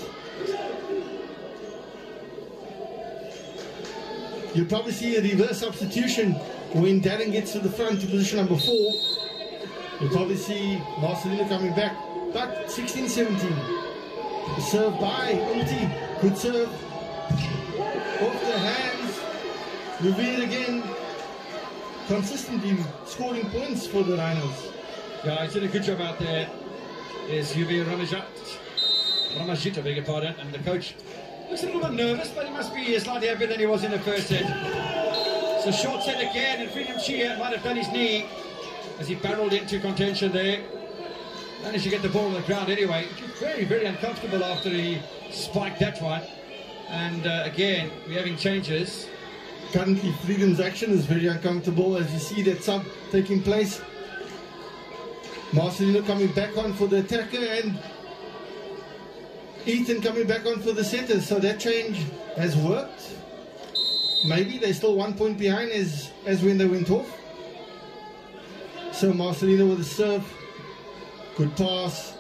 You'll probably see a reverse substitution when Darren gets to the front to position number four. You'll probably see Marcelino coming back. But 16 17. The serve by Umti. Good serve. Off the hands. Reveal again. Consistently scoring points for the Rhinos. Yeah, he's did a good job out there. Is Yubi Ramajat, Ramajit, I beg your pardon, and the coach looks a little bit nervous, but he must be slightly happier than he was in the first set. So short set again, and Freedom Chiya might have done his knee as he barreled into contention there. Managed to get the ball on the ground anyway. Very, very uncomfortable after he spiked that one. And uh, again, we're having changes. Currently, Freedom's action is very uncomfortable as you see that sub taking place. Marcelino coming back on for the attacker and Ethan coming back on for the setter. So that change has worked. Maybe they're still one point behind as, as when they went off. So Marcelino with a serve. Good pass.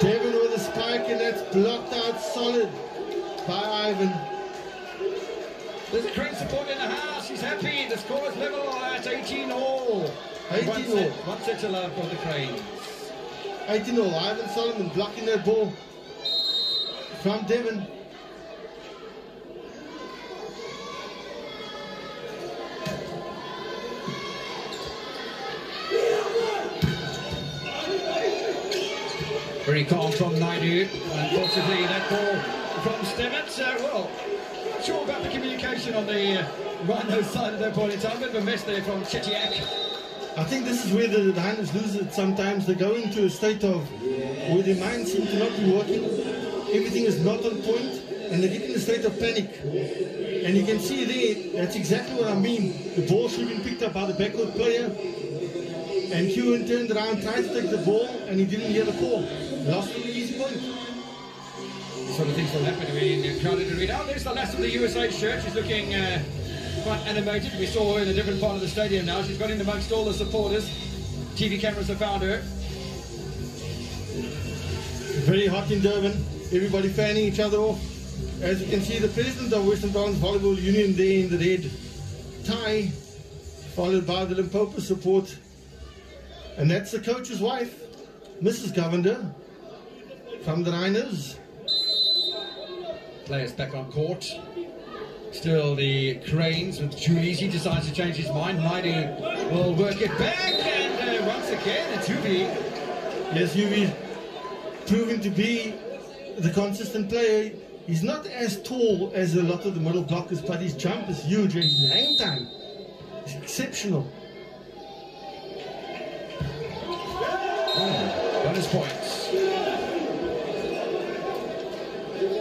Devon with a spike and that's blocked out solid by Ivan. There's a crane support in the house. He's happy. The score is level at 18 all. 18 one all. set, one set to love for the Cranes. 18 0. Ivan Solomon blocking that ball from Devon. Very calm from Naidu. Unfortunately, that ball from Stemmets. Uh, well, sure about the communication on the uh, Rhino side at that point in time. Bit of a mess there from Chetiak. I think this is where the Rhinos lose it sometimes. They go into a state of where their minds seem to not be working. Everything is not on point, and they get in a state of panic. And you can see there, that's exactly what I mean. The ball should have been picked up by the backward player. And Hewan turned around, tried to take the ball, and he didn't hear the call. Lost an easy point. Sort of things will happen when to read. Oh, there's the last of the USA shirt. She's looking uh, quite animated. We saw her in a different part of the stadium now. She's got in amongst all the supporters. TV cameras have found her. Very hot in Durban. Everybody fanning each other off. As you can see, the president of Western Province Volleyball Union there in the red tie, followed by the Limpopo support. And that's the coach's wife, Mrs. Govender, from the Rhinos. Players back on court. Still the Cranes with Julies. He decides to change his mind. Naidu will work it back. And uh, once again, it's Ubi. Yes, Yuvi proving to be the consistent player. He's not as tall as a lot of the middle blockers, but his jump is huge and his hang time is exceptional. Bonus points.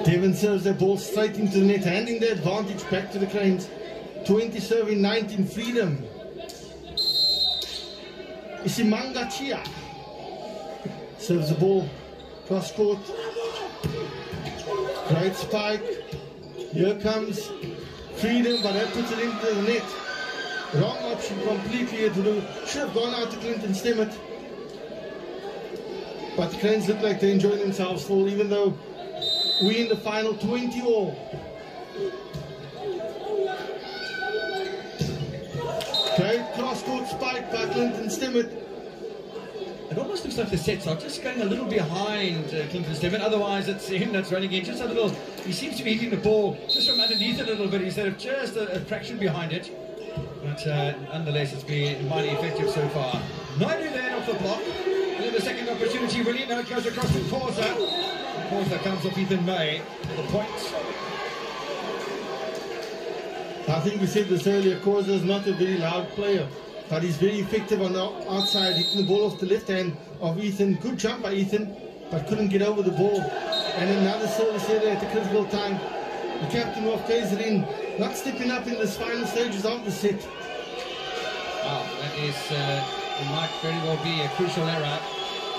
Devon serves the ball straight into the net, handing the advantage back to the Cranes. 20 serving 19 freedom. Isimanga Chiya serves the ball cross court. Great spike. Here comes freedom, but that puts it into the net. Wrong option completely. Should have gone out to Clinton Stemmet. But the Cranes look like they're enjoying themselves full, even though we in the final 20 all. Great cross court spike by Clinton Stemmet. It almost looks like the sets are just going a little behind uh, Clinton Stemmet. Otherwise, it's him that's running in just a little. He seems to be hitting the ball just from underneath a little bit instead of just a, a fraction behind it. But uh, nonetheless, it's been mighty effective so far. Naidu then off the block. And then the second opportunity, really. Now goes across to Corsa. Corsa comes off Ethan May. The point. I think we said this earlier, Corsa is not a very loud player, but he's very effective on the outside, hitting the ball off the left hand of Ethan. Good jump by Ethan, but couldn't get over the ball. And another service here at the critical time. The captain of KZN not stepping up in the final stages of the set. Wow, that is, uh, might very well be a crucial error.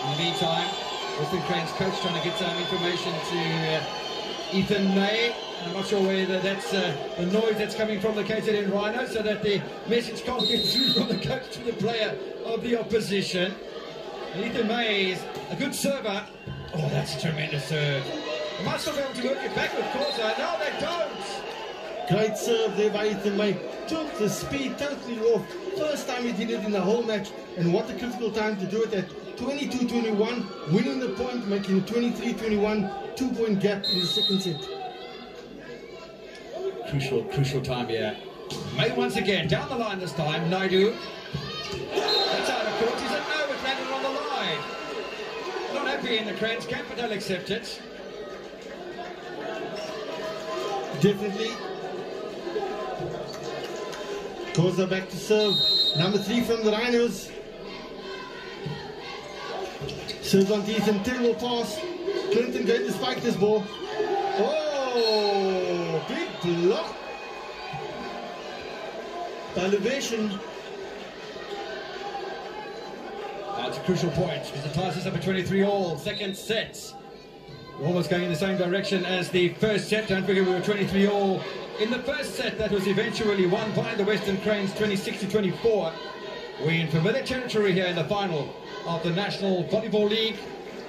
In the meantime, Western Cranes coach trying to get some information to uh, Ethan May. I'm not sure whether that's uh, the noise that's coming from the KZN Rhino so that the message can't get through from the coach to the player of the opposition. And Ethan May is a good server. Oh, that's a tremendous serve. They might still be able to work it back with Corsa. No, they don't. Great serve there by Ethan May. Took the speed totally off. First time he did it in the whole match. And what a critical time to do it at 22-21, winning the point, making it 23-21, two-point gap in the second set. Crucial, crucial time here. May once again, down the line this time, Naidu. That's out of court. He said no, it's landed on the line. Not happy in the Cranes camp, but they'll accept it. Definitely. Koza back to serve. Number three from the Rhinos. To Ethan. Terrible pass. Clinton going to spike this ball. Oh, big block. Elevation. That's a crucial point because the ties us up at 23 all. Second set. Almost going in the same direction as the first set. Don't forget we were 23 all in the first set. That was eventually won by the Western Cranes 26 to 24. We're in familiar territory here in the final of the National Volleyball League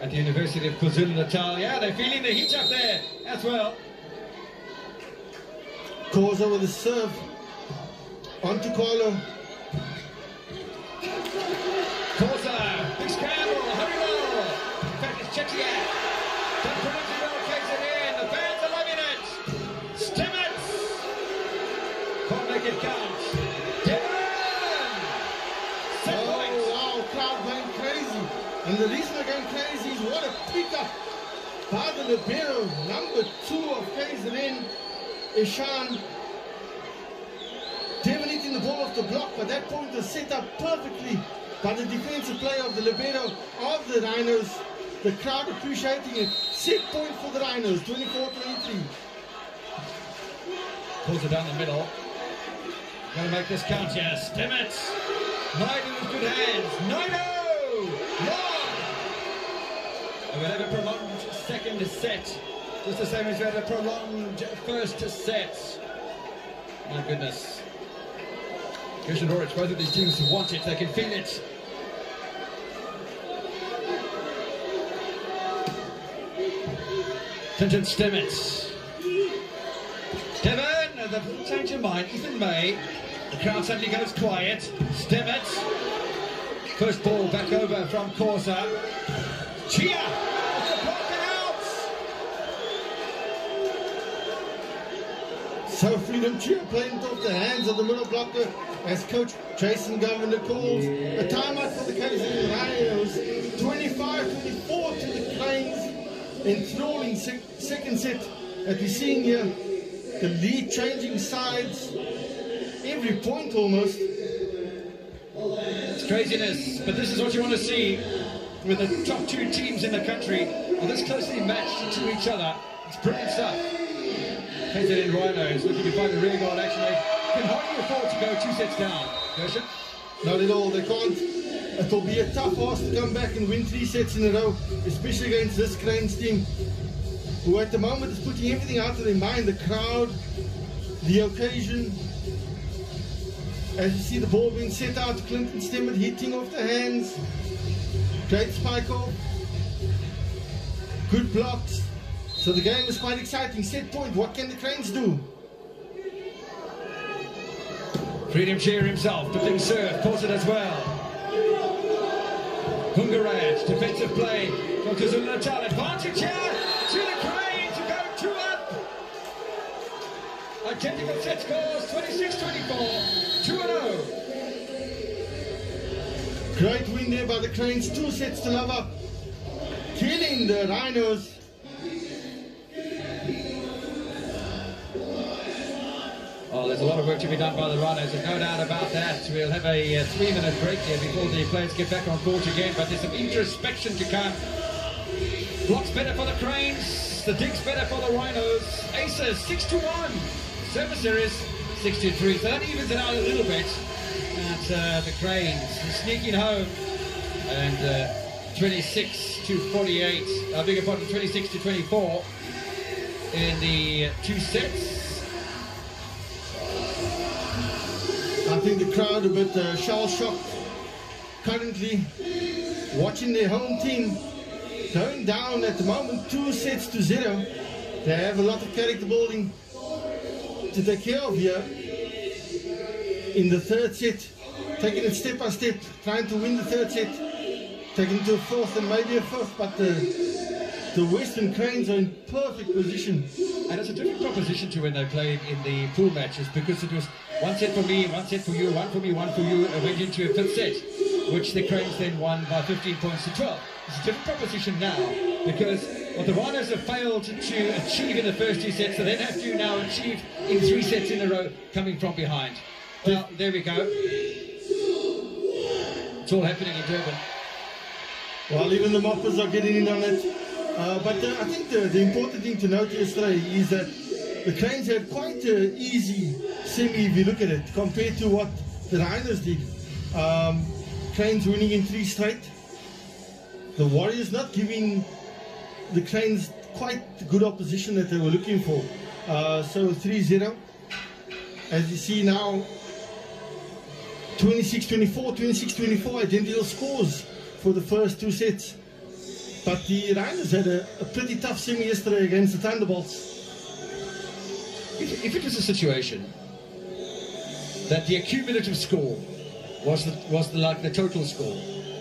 at the University of KwaZulu-Natal. Yeah, they're feeling the heat up there as well. Koza with a serve. On to Carlo. Corsa, big scramble, hurry well. In fact, it's. The reason they're going crazy is what a pickup by the libero, number two of KZN, Ishan. Devon hitting the ball off the block, but that point was set up perfectly by the defensive player of the libero of the Rhinos. The crowd appreciating it. Set point for the Rhinos, 24-23. Pulls it down the middle. Gonna make this count, yes. Stemmets. Naidu with good hands. Naidu! Long! And we'll have a prolonged second set, just the same as we had a prolonged first set. My goodness. Christian Norwich, both of these teams want it, they can feel it. Clinton Stemmet. Devon, the change of mind, Ethan May. The crowd suddenly goes quiet. Stemmet. First ball back over from Corsa. Chiya! It's a block out! So Freedom Chiya playing off the hands of the middle blocker as coach Jason Govender calls a timeout for the KZN Rhinos. 25-24 to the Cranes. Enthralling sec- second set that we're seeing here. The lead changing sides every point almost. It's craziness, but this is what you want to see with the top two teams in the country are this closely matched to each other. It's brilliant stuff. KZN Rhinos looking to find a really goal action. They can hardly afford to go two sets down. Gershon? Not at all, they can't. It will be a tough ask to come back and win three sets in a row, especially against this Cranes team, who at the moment is putting everything out of their mind the crowd, the occasion. As you see the ball being set out to Clinton Stemmet, hitting off the hands. Great off. Good blocks. So the game is quite exciting. Set point, what can the Cranes do? Freedom Chiya himself, but then serve, caught it as well. Gungaraj, defensive play from KwaZulu Natal. Advantage here to the Cranes to go two up. Identical set scores 26 24, 2 0. Great win there by the Cranes, two sets to love up. Killing the Rhinos. Oh, there's a lot of work to be done by the Rhinos, and no doubt about that. We'll have a uh, three-minute break here before the players get back on court again, but there's some introspection to come. Blocks better for the Cranes, the digs better for the Rhinos. Aces 6 to 1. Service series 6 to 3. So that evens it out a little bit. And uh, the Cranes sneaking home. And uh, 26 to 48. I beg your pardon, 26 to 24 in the two sets. I think the crowd a bit uh, shell shocked currently watching their home team going down at the moment two sets to zero. They have a lot of character building to take care of here in the third set, taking it step by step, trying to win the third set, taking it to a fourth and maybe a fifth, but the, the Western Cranes are in perfect position. And it's a different proposition to when they played in the pool matches because it was one set for me, one set for you, one for me, one for you, and went into a fifth set, which the Cranes then won by 15 points to 12. It's a different proposition now because what the Rhinos have failed to achieve in the first two sets, they then have to now achieve in three sets in a row coming from behind. Well, there we go. It's all happening in Durban. Well, even the moppers are getting in on it. Uh, but uh, I think the, the important thing to note yesterday is that the Cranes had quite an easy semi if you look at it compared to what the Rhinos did. Um, Cranes winning in three straight. The Warriors not giving the Cranes quite good opposition that they were looking for. Uh, so 3-0. As you see now, 26-24, 26-24 identical scores for the first two sets. But the Rhinos had a, a pretty tough semi yesterday against the Thunderbolts. If, if it was a situation that the accumulative score was the, was the, like the total score,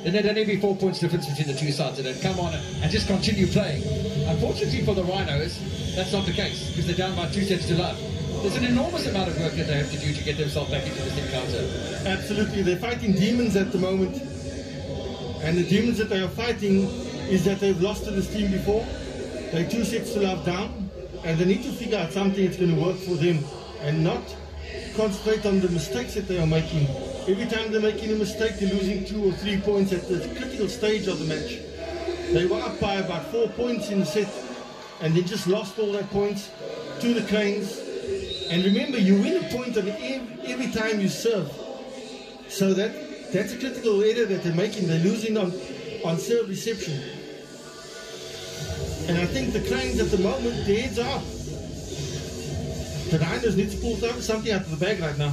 then there'd only be four points difference between the two sides, and they'd come on and just continue playing. Unfortunately for the Rhinos, that's not the case because they're down by two sets to love. There's an enormous amount of work that they have to do to get themselves back into this encounter. Absolutely, they're fighting demons at the moment. And the demons that they are fighting is that they've lost to this team before. They're two sets to love down, and they need to figure out something that's going to work for them and not concentrate on the mistakes that they are making. Every time they're making a mistake, they're losing two or three points at the critical stage of the match. They were up by about four points in the set, and they just lost all their points to the Cranes. And remember, you win a point on every, every time you serve. So that that's a critical error that they're making. They're losing on, on serve reception. And I think the Cranes at the moment, their heads are. The Rhinos need to pull something out of the bag right now.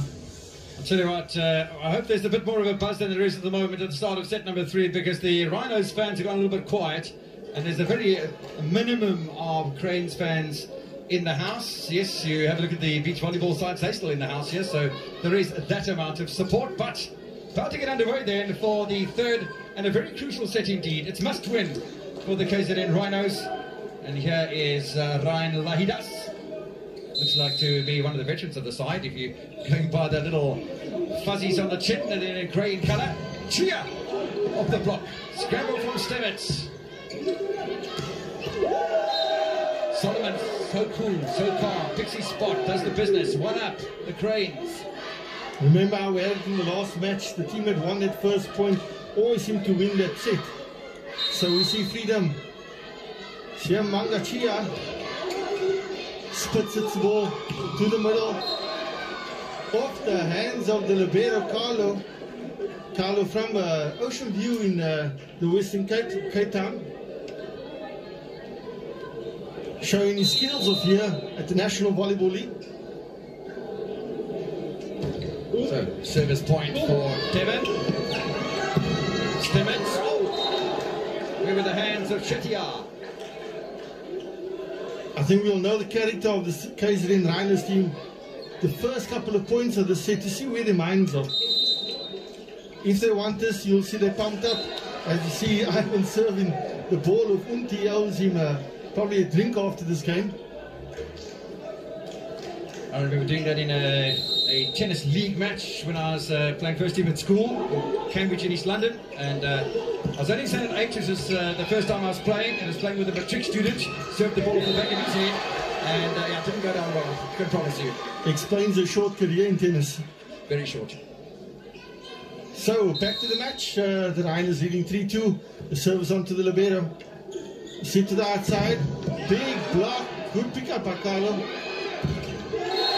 I'll tell you what, uh, I hope there's a bit more of a buzz than there is at the moment at the start of set number three because the Rhinos fans have gone a little bit quiet And there's a very uh, minimum of Cranes fans in the house. Yes, you have a look at the beach volleyball sides, they're still in the house, yes, so there is that amount of support. But about to get underway then for the third and a very crucial set indeed. It's must win for the KZN Rhinos. And here is uh, Ryan Lahidas. Looks like to be one of the veterans of the side if you're going by the little fuzzies on the chin and in a grey colour. Chiya off the block. Scramble from Stemmets. Solomon, so cool, so calm. Pixie Spot does the business. One up, the Cranes. Remember how we had in the last match? The team that won that first point always seemed to win that set. So we see freedom. Siam Manga Chiya spits its ball to the middle. Off the hands of the libero Carlo. Carlo from uh, Ocean View in uh, the Western Cape, Cape Town. Showing his skills of here at the National Volleyball League. So, service point for Devon. Stemmets. Oh! Over the hands of Chettiar. I think we'll know the character of the KZN Rhinos team the first couple of points of the set to see where their minds are. If they want this, you'll see they're pumped up. As you see, Ivan serving the ball of Umti owes him uh, probably a drink after this game. I remember doing that in a, a tennis league match when I was uh, playing first team at school, in Cambridge in East London. And uh, I was only seven eight. This was uh, the first time I was playing, and I was playing with a matric student. Served the ball off the back of his head, and uh, yeah, it didn't go down well. Can promise you. Explains a short career in tennis. Very short. So, back to the match. Uh, the Rhinos leading 3-2. The service onto the libero. Sit to the outside. Big block. Good pickup by Carlo.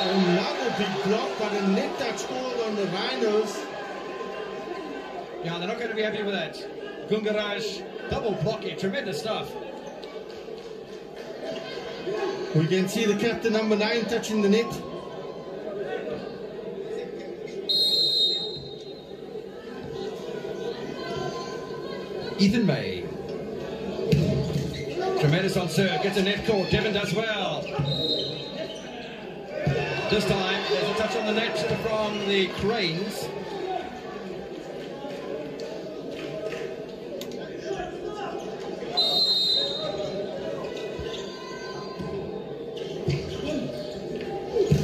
Another big block, but a net touch called on the Rhinos. Yeah, they're not going to be happy with that. Gungaraj, double blocking, tremendous stuff. We can see the captain number 9 touching the net. Ethan May. Tremendous on serve, gets a net call. Devon does well. This time, there's a touch on the net from the Cranes.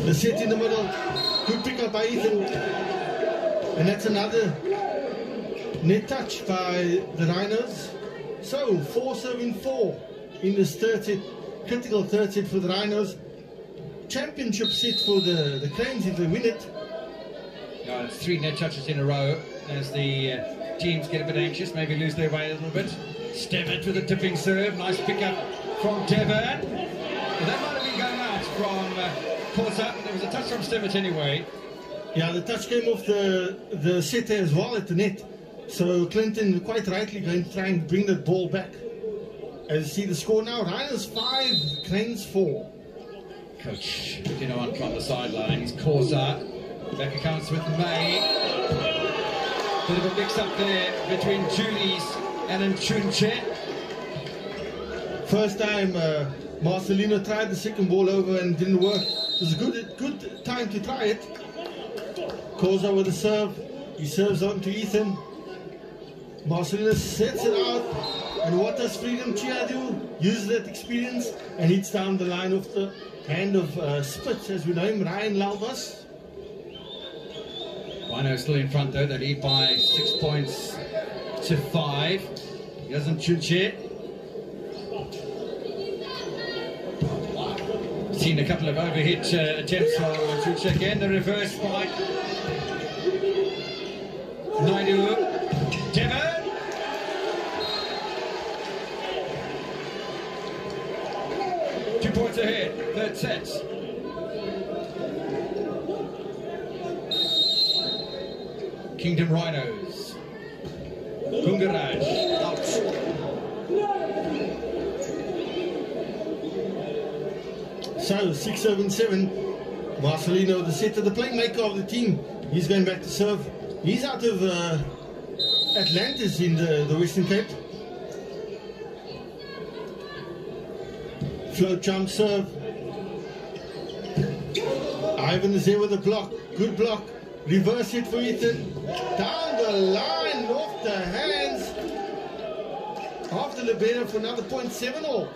The set in the middle. Good pick up by Ethan. And that's another net touch by the Rhinos. So, 4 serving 4 in this third set. Critical third set for the Rhinos. Championship set for the, the Cranes if they win it. Yeah, three net touches in a row as the uh, teams get a bit anxious, maybe lose their way a little bit. Stemmet with a tipping serve, nice pickup from Devon. Well, that might have been going out from uh, Corsa. There was a touch from Stemmet anyway. Yeah, the touch came off the, the setter as well at the net. So Clinton quite rightly going to try and bring that ball back. As you see the score now, Rhinos 5, Cranes 4. Coach looking on from the sidelines. Corsa. Back accounts with May. Bit of a mix up there between Julies and Nchunche. First time uh, Marcelino tried the second ball over and didn't work. It was a good, good time to try it. Koza with the serve. He serves on to Ethan. Marcelino sets it out. And what does Freedom Chiya do? Uses that experience and hits down the line of the hand of uh, Spitz, as we know him, Ryan Lalvas. Rhino still in front though, they lead by six points to five. He doesn't Chunche. It. Seen a couple of overhit uh, attempts from Chunche again, the reverse spike. Naidu, Devon. Points third set. Kingdom Rhinos. Gungaraj out. So, 6 7 7. Marcelino, the setter, the playmaker of the team. He's going back to serve. He's out of uh, Atlantis in the, the Western Cape. Float jump serve. Ivan is there with a block. Good block. Reverse it for Ethan. Down the line, off the hands. After the Libero for another point seven all.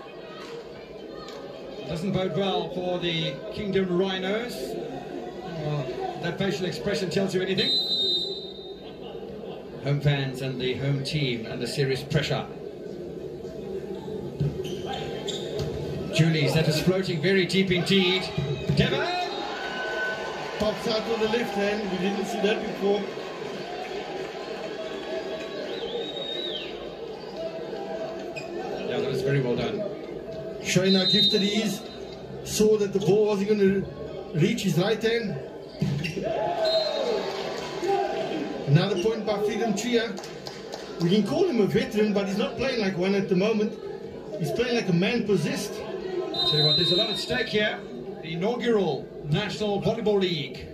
Doesn't bode well for the Kingdom Rhinos. Well, that facial expression tells you anything. Home fans and the home team under serious pressure. Julies, that is floating very deep indeed. Devon! Pops out with the left hand. We didn't see that before. Yeah, that was very well done. Showing how gifted he is. Saw that the ball wasn't going to reach his right hand. Another point by Freedom Chiya. We can call him a veteran, but he's not playing like one at the moment. He's playing like a man possessed. Tell you what, there's a lot at stake here. The inaugural National Volleyball League.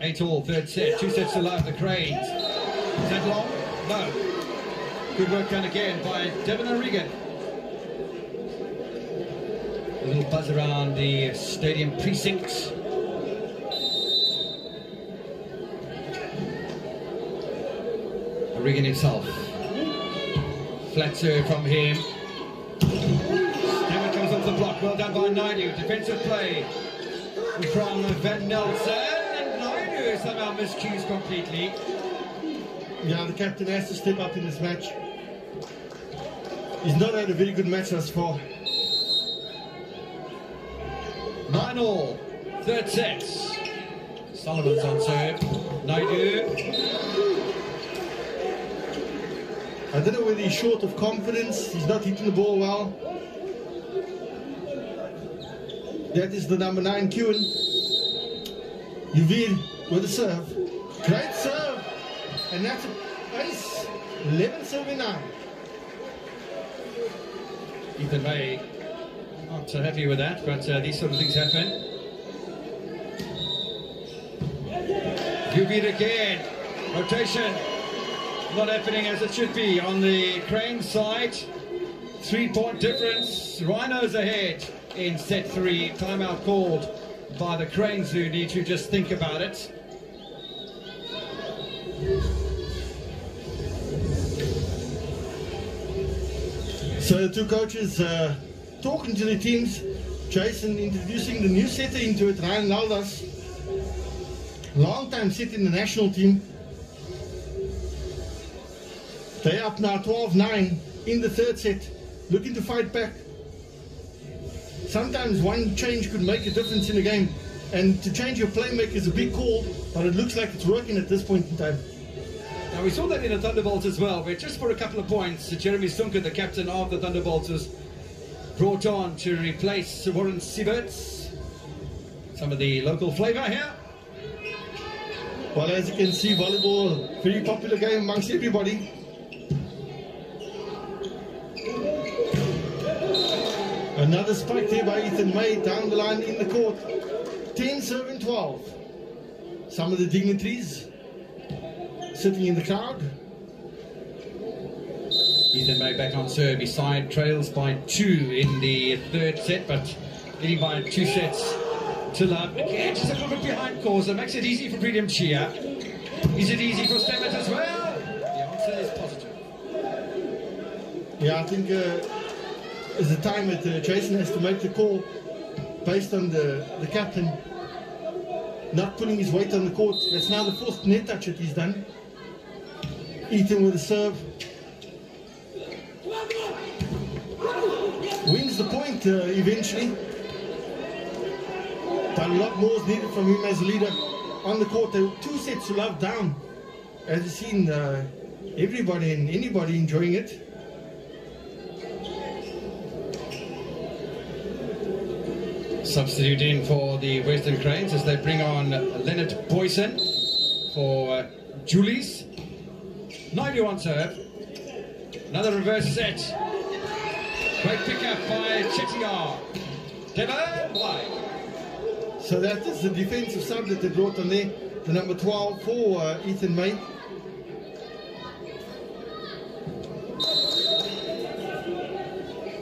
Eight all, third set, two sets to love, the Cranes. Is that long? No. Good work done again by Devon O'Regan. A little buzz around the stadium precincts. O'Regan himself. Flat serve from him. Well done by Naidu. Defensive play from Van Nelson. And Naidu somehow miscues completely. Yeah, the captain has to step up in this match. He's not had a very good match thus far. Nine all. Third set. Sullivan's on serve. Naidu. I don't know whether he's short of confidence. He's not hitting the ball well. That is the number nine, Kewen. Yuvir with a serve. Great serve. And that's a ace. 11 serving nine. Ethan May not so happy with that, but uh, these sort of things happen. Yuvir again. Rotation. Not happening as it should be on the Crane side. Three point difference. Rhinos ahead in set three. Timeout called by the Cranes who need to just think about it. So the two coaches uh, talking to the teams. Jason introducing the new setter into it, Ryan Laldas. Long time sit in the national team. They're up now 12-9 in the third set, looking to fight back. Sometimes one change could make a difference in a game, and to change your playmaker is a big call, but it looks like it's working at this point in time. Now we saw that in the Thunderbolts as well, where just for a couple of points, Jeremy Sunker, the captain of the Thunderbolts, was brought on to replace Warren Sieberts. Some of the local flavour here. Well, as you can see, volleyball, very popular game amongst everybody. Another spike there by Ethan May down the line in the court. 10 serving 12. Some of the dignitaries sitting in the crowd. Ethan May back on serve. He side trails by two in the third set, but leading by two sets to love. Again, just a little bit behind course. That makes it easy for Freedom Chiya. Is it easy for Stemmet as well? The answer is positive. Yeah, I think uh, is the time that uh, Jason has to make the call based on the, the captain not putting his weight on the court. That's now the fourth net touch that he's done. Ethan with a serve. Wins the point uh, eventually. But a lot more is needed from him as a leader on the court. Were two sets to love down. As you've seen, uh, everybody and anybody enjoying it. Substitute in for the Western Cranes as they bring on Leonard Boyson for uh, Julies. Naidu on serve. Another reverse set. Great pickup by Chettiar. Devon wide. So that is the defensive sub that they brought on there, the number 12 for uh, Ethan May.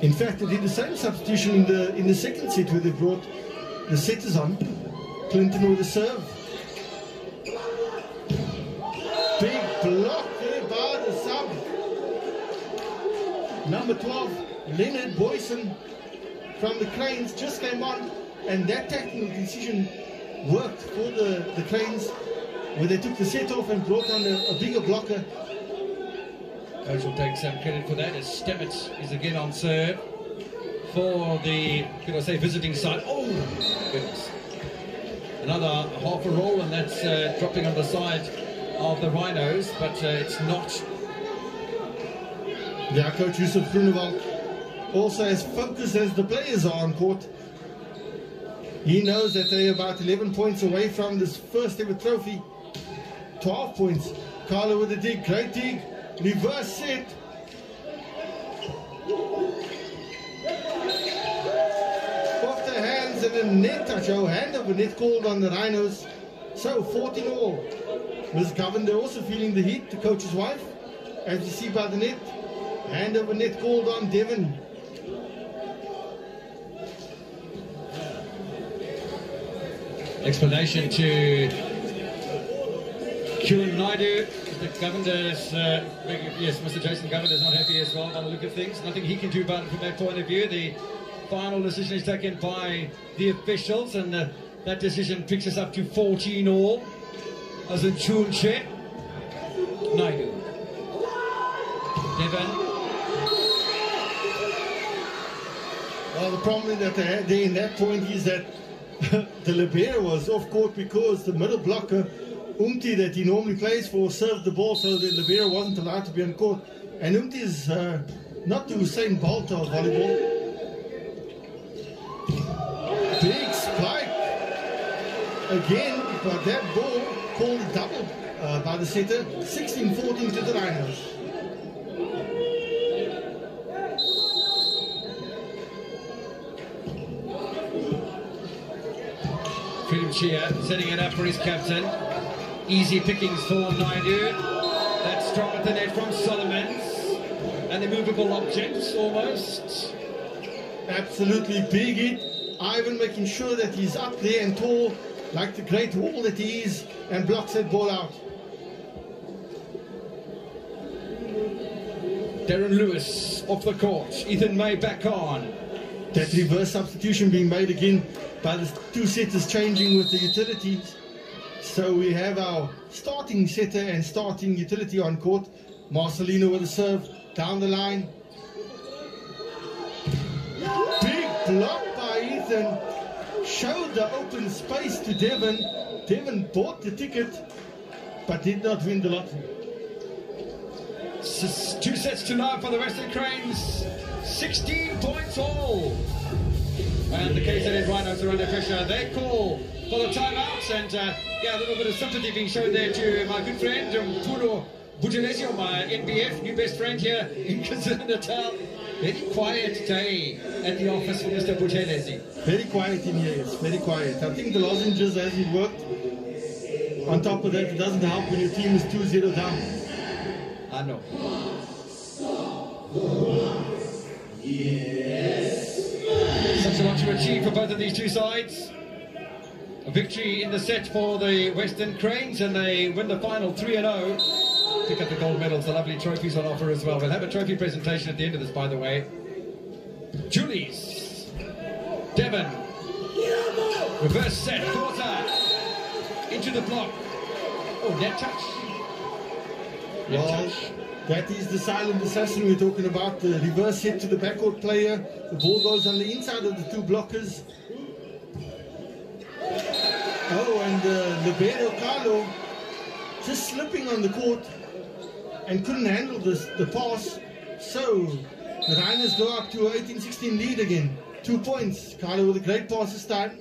In fact, they did the same substitution in the in the second set where they brought the setters on. Clinton with the serve. Big block there by the sub. Number 12, Leonard Boyson from the Cranes just came on, and that tactical decision worked for the, the Cranes where they took the set off and brought on a, a bigger blocker. Coach will take some credit for that as Stemmets is again on serve for the, could I say, visiting side. Oh, goodness. Another half a roll, and that's uh, dropping on the side of the Rhinos, but uh, it's not. Yeah, Coach Yusuf Groenewald also as focused as the players are on court. He knows that they're about 11 points away from this first ever trophy. 12 points. Carlo with a dig, great dig. Reverse it. Off the hands and the net touch. Oh, hand a net called on the Rhinos. So 14 all. Ms. Govan, they're also feeling the heat, the coach's wife. As you see by the net. Hand a net called on Devon. Explanation to Kulan Naidu. The Govender's, uh, yes, Mr. Jason Govender is not happy as well by the look of things. Nothing he can do about it from that point of view. The final decision is taken by the officials, and uh, that decision picks us up to 14 all. As in Chunche. Naidu. Devon. Well, the problem that they had there in that point is that the libero was off court because the middle blocker, Umti, that he normally plays for, served the ball, so that the libero wasn't allowed to be on court. And Umti is uh, not the Usain Bolt of volleyball. Big spike again, but that ball called double uh, by the setter, 16-14 to the Rhinos. Chiya setting it up for his captain. Easy pickings for Naidu. That's strong at the net from Solomons. And the movable objects almost. Absolutely big hit. Ivan making sure that he's up there and tall, like the great wall that he is, and blocks that ball out. Darren Lewis off the court. Ethan May back on. That reverse substitution being made again by the two setters changing with the utilities. So we have our starting setter and starting utility on court. Marcelino with a serve down the line. Big block by Ethan. Showed the open space to Devon. Devon bought the ticket, but did not win the lottery. Two sets to none for the Western Cranes. 16 points all. And the KZN Rhinos are under pressure. They call for the timeouts. And uh, yeah, a little bit of sympathy being shown there to my good friend, um, Pulo Bujalesio, my NBF, new best friend here in KwaZulu-Natal. Very quiet day at the office for Mr. Bujalesi. Very quiet in here, yes, very quiet. I think the lozenges as it worked. On top of that, it doesn't help when your team is 2-0 down. I know. Such a lot to achieve for both of these two sides. A victory in the set for the Western Cranes, and they win the final 3 0. Pick up the gold medals, the lovely trophies on offer as well. We'll have a trophy presentation at the end of this, by the way. Julies, Devon, reverse set, quarter, into the block. Oh, net touch. Net touch. That is the silent assassin we're talking about. The reverse hit to the backcourt player. The ball goes on the inside of the two blockers. Oh, and uh, Libero Carlo just slipping on the court and couldn't handle this, the pass. So the Rhinos go up to an 18-16 lead again. Two points. Carlo with a great pass this time.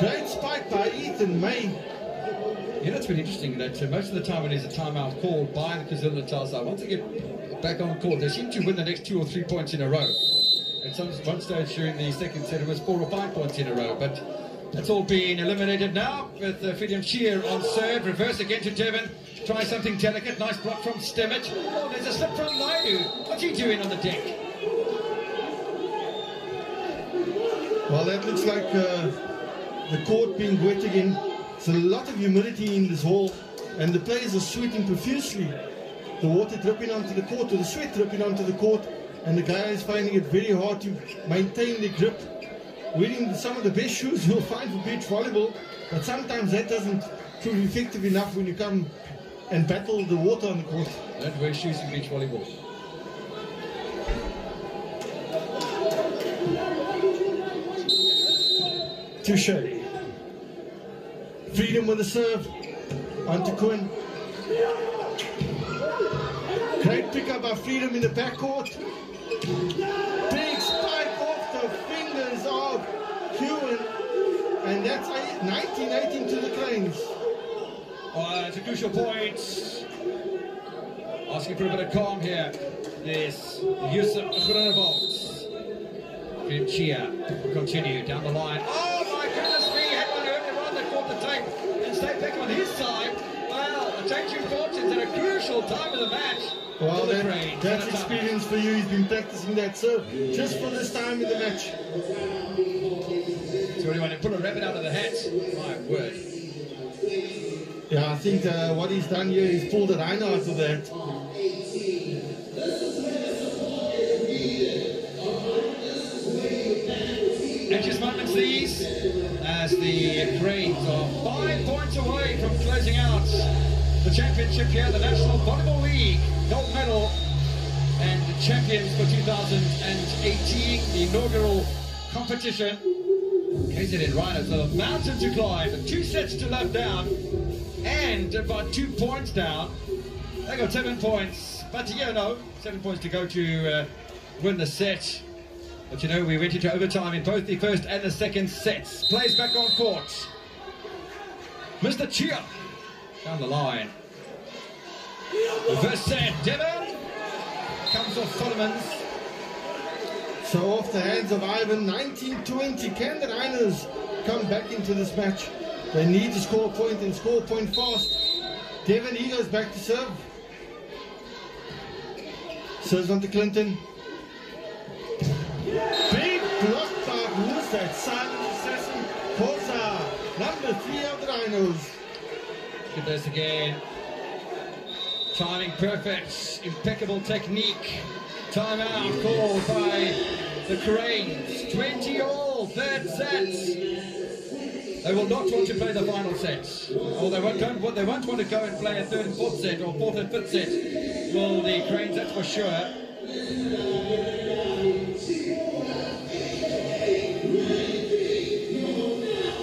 Great spike by Ethan May you that's been interesting that uh, most of the time it is a timeout called by the KwaZulu-Natal side. Once they get back on court, they seem to win the next two or three points in a row. At some one stage during the second set, it was four or five points in a row, but that's all being eliminated now with uh, Freedom Chiya on serve. Reverse again to Devon. Try something delicate. Nice block from Stemmet. Oh, there's a slip from Naidu. What's he doing on the deck? Well, that looks like uh, the court being wet again. There's a lot of humidity in this hall, and the players are sweating profusely. The water dripping onto the court, or the sweat dripping onto the court, and the guys finding it very hard to maintain their grip. Wearing some of the best shoes you'll find for beach volleyball, but sometimes that doesn't prove effective enough when you come and battle the water on the court. Don't wear shoes in beach volleyball. Touche. Freedom with the serve. Onto Quinn. Great pickup by Freedom in the backcourt. Big spike off the fingers of Hewen. And that's 19-18 to the Cranes. Oh, it's a crucial point. Asking for a bit of calm here. Yes, Yusuf Groenewald. Chiya will continue down the line. Oh my goodness me, had one hurt around that caught the tape and stayed back on his side. Well, a changing fortunes at a crucial time of the match. Well, that, that's And a timeout. experience for you. He's been practicing that serve just for this time in the match. So anyone to pull a rabbit out of the hat. My word. Yeah, I think uh, what he's done here, he's pulled a rhino out of that. Anxious moments these as the Cranes are five points away from closing out the championship here, the National Volleyball League gold medal and the champions for 2018, the inaugural competition. KZN Rhinos have a mountain to climb, two sets to love down, and about two points down. They got seven points, but you know, seven points to go to uh, win the set. But you know, we went into overtime in both the first and the second sets. Plays back on court. Mr. Chiya down the line. First set, Devon comes off Solomon's. So off the hands of Ivan, 19-20. Can the Rhinos come back into this match? They need to score point and score point fast. Devon, he goes back to serve. Serves on to Clinton. Big block by who's that? Silent Assassin. Number three of the Rhinos. at this again. Timing perfect, impeccable technique. Timeout called by the Cranes. 20 all, third set. They will not want to play the final set. Or they won't, don't, they won't want to go and play a third and fourth set or fourth and fifth set. Well, the Cranes, that's for sure.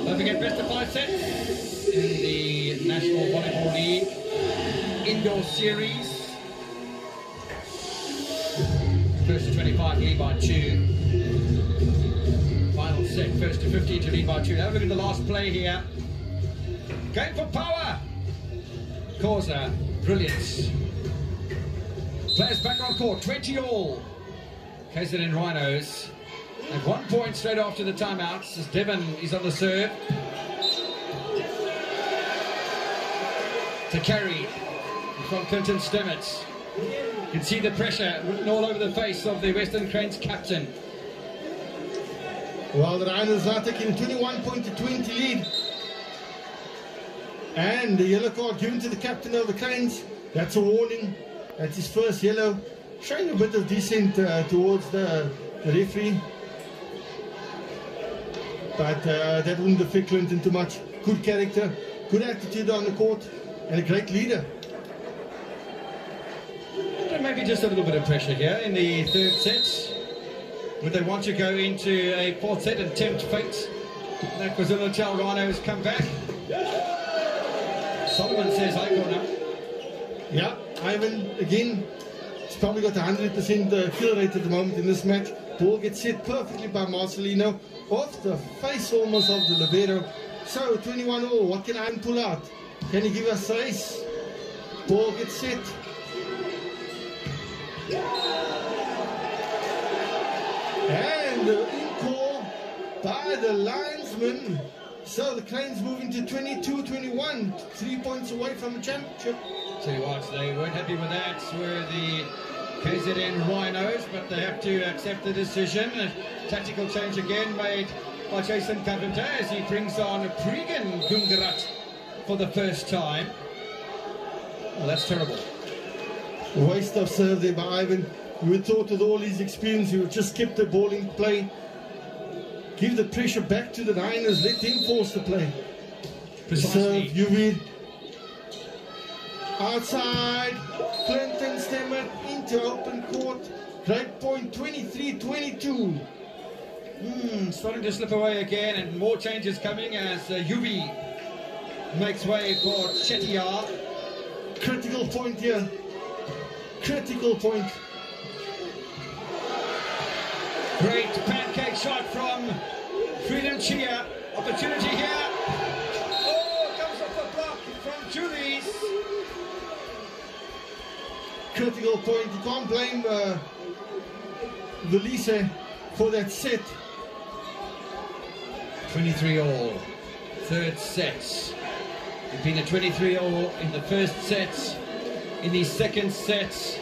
Don't forget best of five sets in the National Volleyball League Indoor Series. First to 25 lead by two. Final set, first to 15 to lead by two. Now look at the last play here. Going for power. Causa, brilliance. Players back on court, 20 all. KZN Rhinos. And one point straight after the timeouts as Devon is on the serve. To carry from Clinton Stemmet. You can see the pressure written all over the face of the Western Cranes captain. Well, the Rhinos are taking a 21 point to 20 lead. And the yellow card given to the captain of the Cranes. That's a warning. That's his first yellow. Showing a bit of dissent uh, towards the, the referee. But uh, that wouldn't affect Clinton too much. Good character, good attitude on the court, and a great leader. Maybe just a little bit of pressure here in the third set. Would they want to go into a fourth set and tempt fate? That KwaZulu Natal Rhinos come back. Solomon says I corner. Yeah, Ivan again. He's probably got 100% uh, kill rate at the moment in this match. Ball gets hit perfectly by Marcelino off the face almost of the libero. So 21 all. What can Ivan pull out? Can you give us ace? Ball gets set. And uh, the in call by the linesman. So the Cranes moving to 22-21, three points away from the championship. Tell you what, they weren't happy with that. Were the KZN Rhinos, but they have to accept the decision. A tactical change again made by Jason Carpenter as he brings on Pregan Gungaraj for the first time. Well, that's terrible. Waste of serve there by Ivan. You would thought with all his experience, he would just keep the ball in play. Give the pressure back to the Rhinos. Let them force the play. Precisely. Serve, Yuvir. Outside. Clinton Stemmet into open court. Great point, 23-22. Hmm, starting to slip away again, and more changes coming as uh, Yuvir makes way for Chettiar. Critical point here. Critical point. Great pancake shot from Freedom Chiya. Opportunity here. Oh, comes off the block from Julies. Critical point. You can't blame uh, Velise for that set. 23 all. Third set. It's been a 23 all in the first set, in the second set,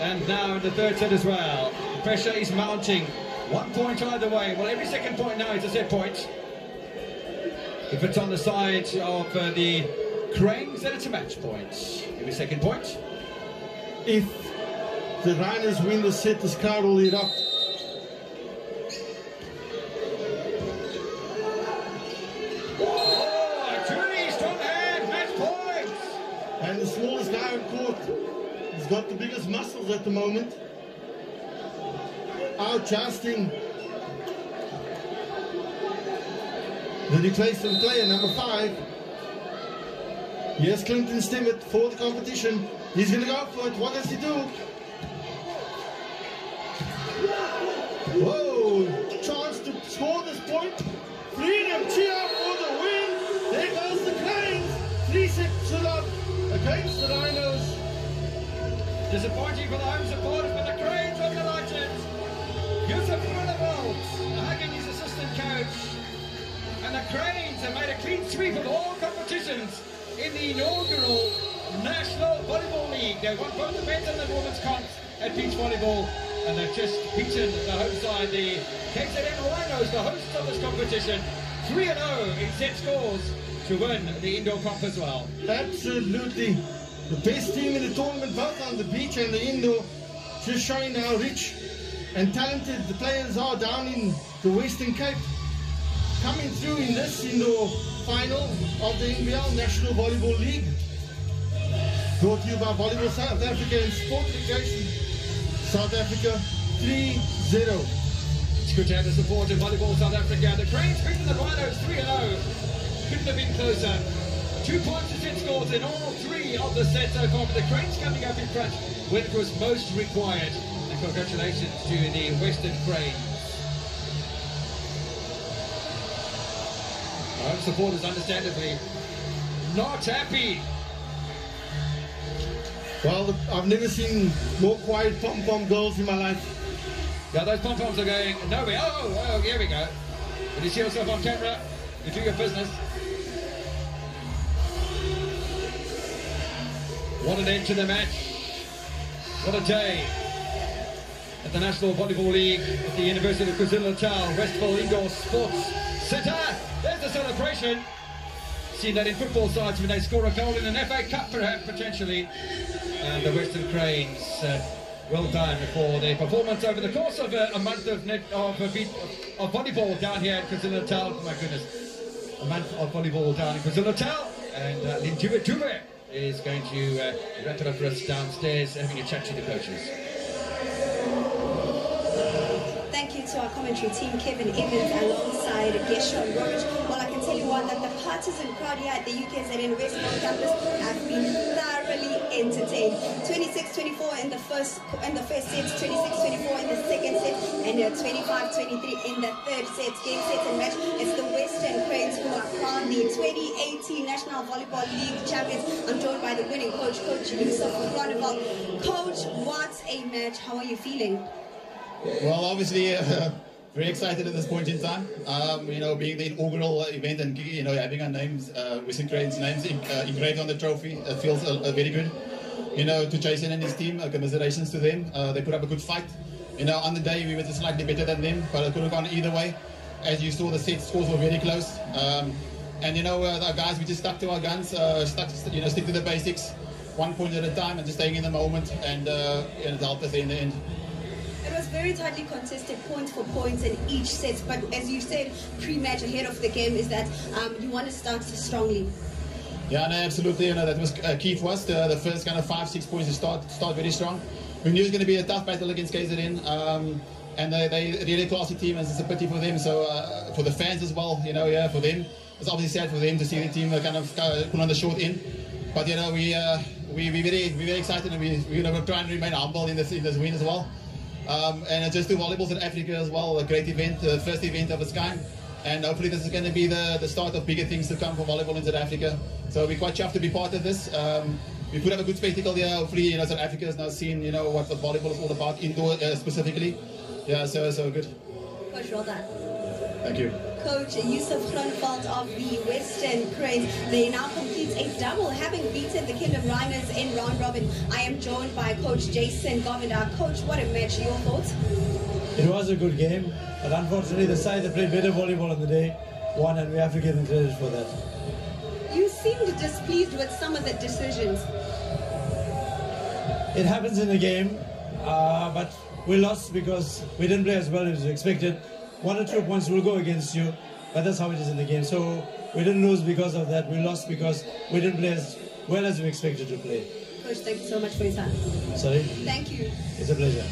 and now in the third set as well. The pressure is mounting. One point either way. Well, every second point now is a set point. If it's on the side of uh, the Cranes, then it's a match point. Every second point. If the Rhinos win the set, the crowd will erupt. Oh, And the smallest guy on court has got the biggest muscles at the moment. Outjusting the replacement player, number five. Yes, Clinton Stemmet for the competition. He's going to go for it. What does he do? Whoa! Chance to score this point. Freedom Chiya Disappointing for the home supporters, but the Cranes are delighted. Yusuf Groenewald, hugging his assistant coach. And the Cranes have made a clean sweep of all competitions in the inaugural National Volleyball League. They won both the men's and the women's comps at beach volleyball. And they've just beaten the home side, the KZN Rhinos, the hosts of this competition, 3-0 in set scores to win the indoor comp as well. Absolutely. The best team in the tournament, both on the beach and the indoor, just showing how rich and talented the players are down in the Western Cape. Coming through in this indoor final of the NVL National Volleyball League. Brought to you by Volleyball South Africa and Sport. South Africa 3-0. It's good to have the support of Volleyball South Africa. The Cranes beating the Rhinos 3-0. Couldn't have been closer. Two points to set scores in all three of the sets so far. But the Cranes coming up in front when it was most required. And congratulations to the Western Cranes. Our home supporters understandably not happy. Well, I've never seen more quiet pom-pom girls in my life. Yeah, those pom-poms are going nowhere. Oh, oh, oh here we go. Did you see yourself on camera? You do your business. What an end to the match. What a day. At the National Volleyball League at the University of KwaZulu-Natal, Westville Indoor Sports Centre. There's the celebration. Seen that in football sides when they score a goal in an FA Cup, perhaps, potentially. And the Western Cranes, uh, well done for their performance over the course of a, month of, net, of, of volleyball down here at KwaZulu-Natal. My goodness, a month of volleyball down in KwaZulu-Natal. And uh, Lindiwe Dube is going to uh, wrap it up for us downstairs, having a chat to the coaches. Thank you to our commentary team, Kevin Evans, alongside Gershon Rorich. Well, What, that the partisan crowd here at the UKZN University on campus have been thoroughly entertained. 26-24 in the first in the first set, 26-24 in the second set, and uh, 25-23 in the third set. Game set and match. It's the Western Cranes who are crowned the 2018 National Volleyball League champions. I'm joined by the winning coach, Coach Yusuf Groenewald. Coach, what a match. How are you feeling? Well, obviously, uh, very excited at this point in time. Um, you know, being the inaugural event and you know having our names, uh, Western Cranes names uh, engraved on the trophy, it feels uh, uh, very good. You know, to Jason and his team, uh, commiserations to them. Uh, they put up a good fight. You know, on the day we were slightly better than them, but it could have gone either way. as you saw, the set scores were very close. Um, and you know, uh, our guys, we just stuck to our guns, uh, stuck, you know, stick to the basics, one point at a time, and just staying in the moment, and, uh, and it helped us in the end. Very tightly contested, point for points in each set. But as you said pre-match ahead of the game, is that um, you want to start strongly. Yeah, no, absolutely. You know, that was uh, key for us. The, the first kind of five, six points to start start very strong. We knew it was going to be a tough battle against KZN. Um, and they, they really classy team, and it's a pity for them. So uh, for the fans as well, you know, yeah, for them, it's obviously sad for them to see the team uh, kind of uh, put on the short end. But you know, we uh, we we very we very excited, and we we're going to try and remain humble in this in this win as well. Um, and just do volleyballs in Africa as well, a great event, the first event of its kind. And hopefully this is going to be the, the start of bigger things to come for volleyball in South Africa. So we're quite chuffed to be part of this. Um, we put up a good spectacle here. Hopefully, you know, South Africa has now seen, you know, what the volleyball is all about indoor uh, specifically. Yeah, so so good. Coach, well done. Thank you. Coach Yusuf Groenewald of the Western Cranes. They now complete a double, having beaten the Kingdom Rhinos in round robin. I am joined by Coach Jason Govender. Coach, what a match. Your thoughts? It was a good game, but unfortunately the side that played better volleyball on the day won, and we have to give them credit for that. You seemed displeased with some of the decisions. It happens in a game, uh, but we lost because we didn't play as well as expected. One or two points will go against you, but that's how it is in the game. So we didn't lose because of that. We lost because we didn't play as well as we expected to play. Coach, thank you so much for your time. Sorry? Thank you. It's a pleasure.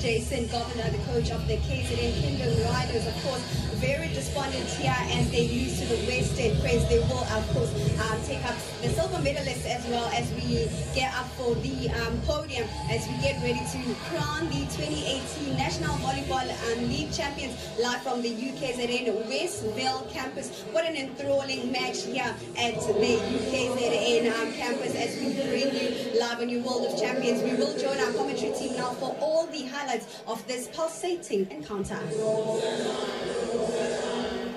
Jason Govender, the coach of the KZN Kingdom Rhinos, of course, very despondent here as they lose to the Western Cranes. They will, of course, uh, take up the silver medalists as well as we get up for the um, podium as we get ready to crown the 2018 National Volleyball um, League champions live from the UKZN Westville campus. What an enthralling match here at the UKZN um, campus as we bring you live on your World of Champions. We will join our commentary team now for all the highlights of this pulsating encounter.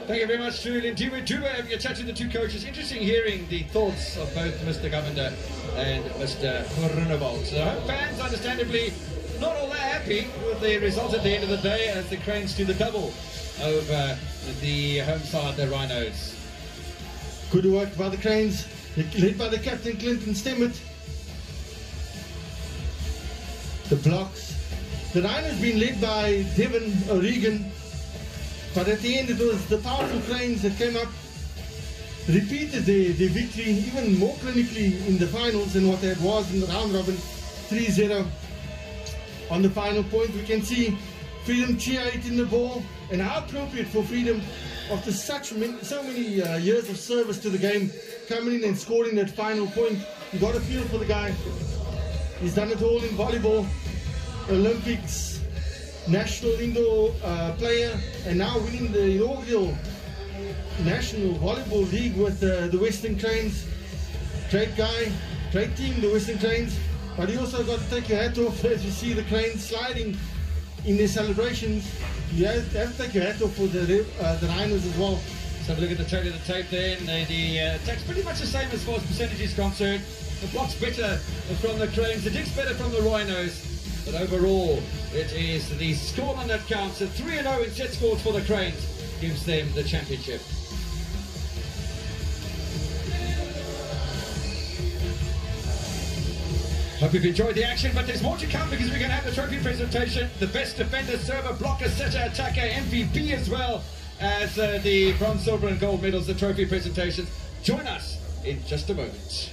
Thank you very much to Lindiwe Dube. You chatted to the two coaches. Interesting hearing the thoughts of both Mr. Govender and Mr. Groenewald. So fans, understandably, not all that happy with the result at the end of the day as the Cranes do the double over the home side, the Rhinos. Good work by the Cranes, led by the captain Clinton Stemmet. The blocks. The Rhinos been led by Devon O'Regan, but at the end it was the powerful Cranes that came up, repeated their, their victory even more clinically in the finals than what it was in the round robin 3-0. On the final point we can see Freedom cheer in the ball and how appropriate for Freedom after such many, so many uh, years of service to the game coming in and scoring that final point. You got a feel for the guy. He's done it all in volleyball, Olympics, national indoor uh, player, and now winning the inaugural National Volleyball League with uh, the Western Cranes. Great guy, great team, the Western Cranes. But you also got to take your hat off as you see the Cranes sliding in their celebrations. You have, have to take your hat off for the, uh, the Rhinos as well. Let's have a look at the trade of the tape there. And the, the uh, attack's pretty much the same as far as percentage is concerned. The block's better from the Cranes, the dig's better from the Rhinos. But overall, it is the scoreline that counts. A 3 0 in set scores for the Cranes gives them the championship. Hope you've enjoyed the action, but there's more to come because we're going to have the trophy presentation. The best defender, server, blocker, setter, attacker, MVP as well as uh, the bronze, silver and gold medals, the trophy presentation. Join us in just a moment.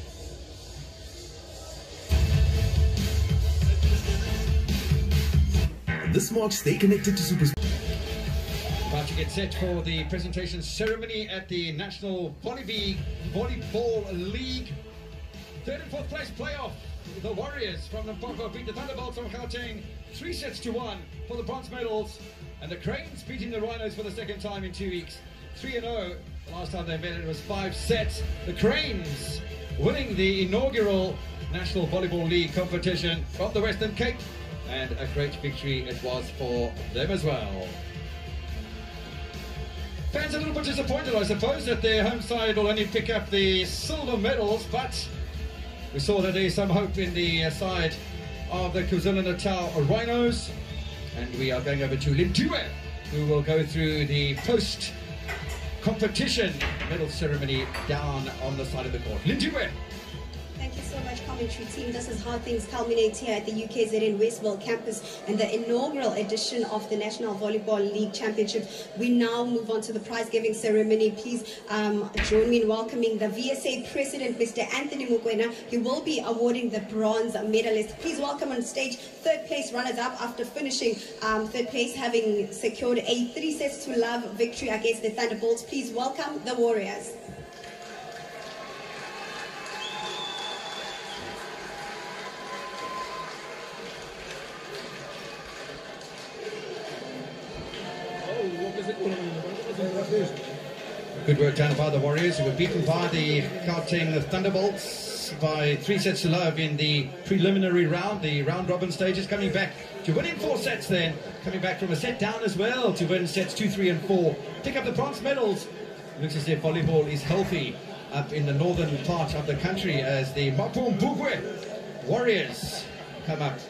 This marks stay connected to Super. About to get set for the presentation ceremony at the National Volley Volleyball League. Third and fourth place playoff. The Warriors from Limpopo beat the Thunderbolts from Gauteng three sets to one for the bronze medals. And the Cranes beating the Rhinos for the second time in two weeks. 3 and 0. The last time they met it was five sets. The Cranes winning the inaugural National Volleyball League competition from the Western Cape. And a great victory it was for them as well. Fans are a little bit disappointed, I suppose, that their home side will only pick up the silver medals, but we saw that there's some hope in the uh, side of the KwaZulu-Natal Rhinos. And we are going over to Lindiwe who will go through the post competition medal ceremony down on the side of the court. Lindiwe. So much, commentary team. This is how things culminate here at the UKZN Westville campus and the inaugural edition of the National Volleyball League Championship. We now move on to the prize giving ceremony. Please um, join me in welcoming the VSA President, Mr. Anthony Mokoena. He will be awarding the bronze medalist. Please welcome on stage third place runners up after finishing um, third place, having secured a three sets to love victory against the Thunderbolts. Please welcome the Warriors. Good work done by the Warriors, who were beaten by the Gauteng Thunderbolts by three sets to love in the preliminary round, the round robin stages, coming back to winning four sets then, coming back from a set down as well to win sets two, three, and four. Pick up the bronze medals. Looks as if volleyball is healthy up in the northern part of the country as the Mapungubwe Warriors come up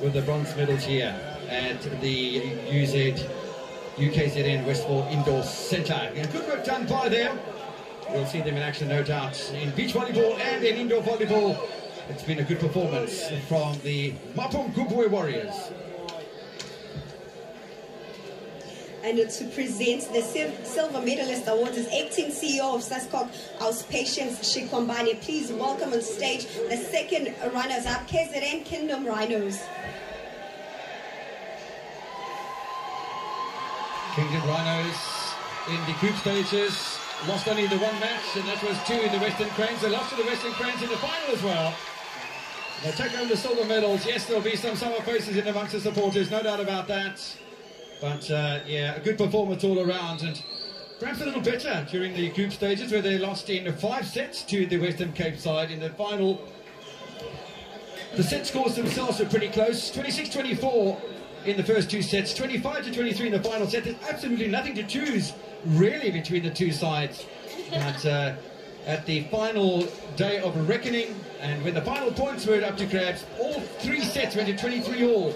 with the bronze medals here at the UZ UKZN Westville Indoor Centre. Good work done by them. We'll see them in action, no doubt, in beach volleyball and in indoor volleyball. It's been a good performance from the Mapungubwe Warriors. And to present the Silver Medalist Awards is acting CEO of SASCOC, our Patience Shikwambani. Please welcome on stage the second runners-up, KZN Kingdom Rhinos. Kingdom Rhinos in the group stages lost only the one match, and that was two in the Western Cranes. They lost to the Western Cranes in the final as well. They'll take home the silver medals. Yes, there'll be some summer faces in amongst the supporters, no doubt about that. But uh, yeah, a good performance all around, and perhaps a little better during the group stages where they lost in five sets to the Western Cape side in the final. The set scores themselves were pretty close 26 24 in the first two sets, 25 to 23 in the final set. There's absolutely nothing to choose really between the two sides. But uh, at the final day of reckoning, and when the final points were up to grabs, all three sets went to 23 all.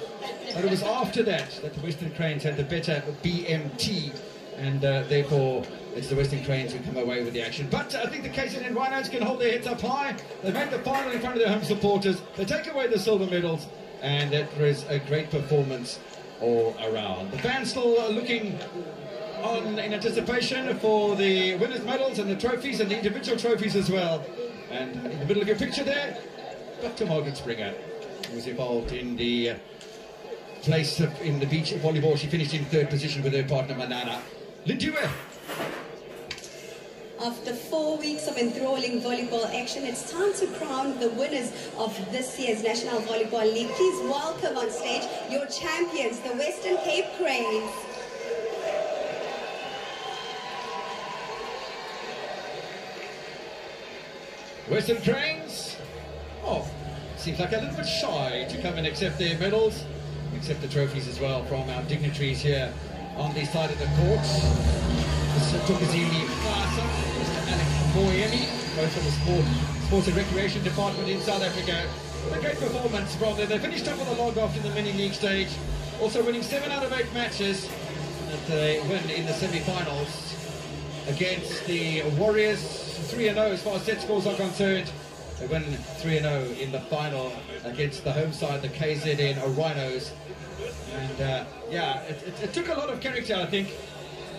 But it was after that that the Western Cranes had the better BMT, and uh, therefore it's the Western Cranes who come away with the action. But uh, I think the KZN Rhinos can hold their heads up high. They made the final in front of their home supporters. They take away the silver medals, and it was a great performance all around. The fans still are looking on in anticipation for the winners' medals and the trophies and the individual trophies as well. And in the middle of your picture there, Dr. Margaret Springer was involved in the uh, place of, in the beach volleyball. She finished in third position with her partner Manana. Lindiwe. After four weeks of enthralling volleyball action, it's time to crown the winners of this year's National Volleyball League. Please welcome on stage your champions, the Western Cape Cranes. Western Cranes. Oh, seems like a little bit shy to come and accept their medals, accept the trophies as well from our dignitaries here on the side of the court. Mr. Tukazili Mr. Alex Moyemi, both from the sport, Sports and Recreation Department in South Africa. A great performance from them. They finished up with a log off in the mini league stage, also winning seven out of eight matches that they win in the semi-finals against the Warriors, 3 0 as far as set scores are concerned. They win 3 0 in the final against the home side, the KZN Rhinos. And uh, yeah, it, it, it took a lot of character, I think.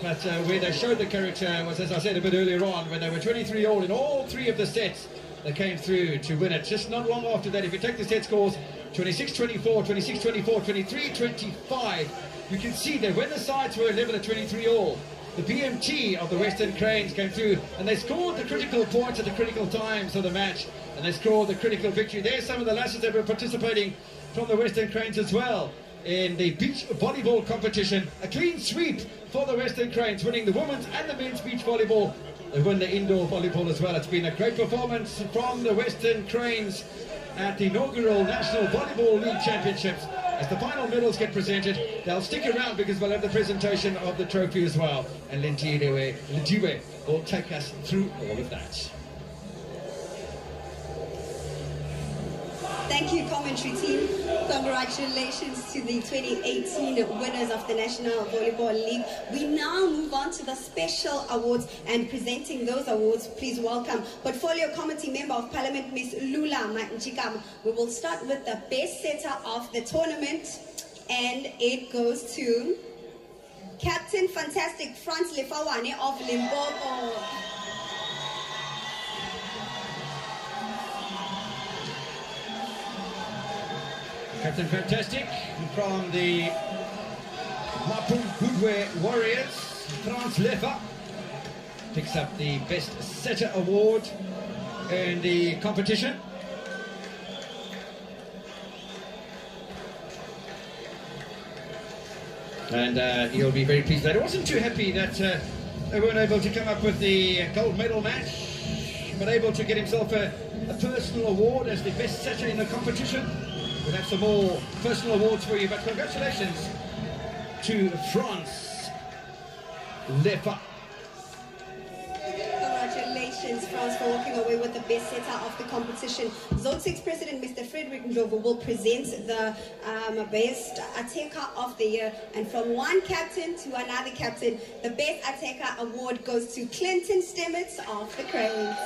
But uh, where they showed the character was, as I said a bit earlier on, when they were 23 all in all three of the sets, they came through to win it. Just not long after that, if you take the set scores 26 24, 26 24, 23 25, you can see that when the sides were level at 23 all, the BMT of the Western Cranes came through and they scored the critical points at the critical times of the match and they scored the critical victory. There's some of the lasses that were participating from the Western Cranes as well in the beach volleyball competition. A clean sweep for the Western Cranes, winning the women's and the men's beach volleyball. They win the indoor volleyball as well. It's been a great performance from the Western Cranes at the inaugural National Volleyball League Championships. As the final medals get presented, they'll stick around because we'll have the presentation of the trophy as well. And Lindiwe will take us through all of that. Thank you, commentary team. Congratulations to the 2018 winners of the National Volleyball League. We now move on to the special awards and presenting those awards. Please welcome Portfolio Committee Member of Parliament, Ms. Lula Manchikam. We will start with the best setter of the tournament, and it goes to Captain Fantastic Franz Lefawane of Limpopo. Captain Fantastic from the Mapungubwe Warriors, Franz Leffer, picks up the Best Setter Award in the competition. And uh, he'll be very pleased that I wasn't too happy that uh, they weren't able to come up with the gold medal match, but able to get himself a, a personal award as the best setter in the competition. We'll have some more personal awards for you, but congratulations to Franz Lefa. Congratulations, Franz, for walking away with the best setter of the competition. Zone 6 President Mr. Frederick Ndlovu will present the um, best attacker of the year. And from one captain to another captain, the best attacker award goes to Clinton Stemmets of the Cranes.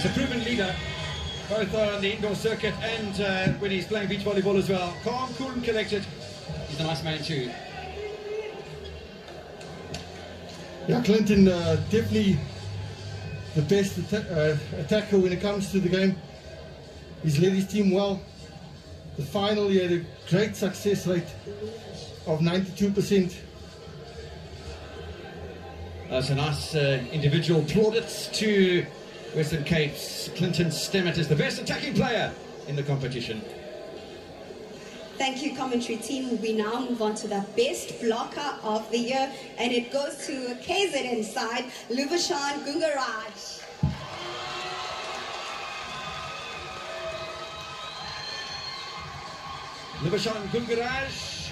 He's a proven leader, both on the indoor circuit and uh, when he's playing beach volleyball as well. Calm, cool and collected. He's a nice man too. Yeah, Clinton uh, definitely the best atta- uh, attacker when it comes to the game. He's led his team well. The final, he had a great success rate of 92%. That's a nice uh, individual plaudits to Western Cape's Clinton Stemmet is the best attacking player in the competition. Thank you, commentary team. We now move on to the best blocker of the year, and it goes to KZN side, Lubashan Gungaraj. Lubashan Gungaraj,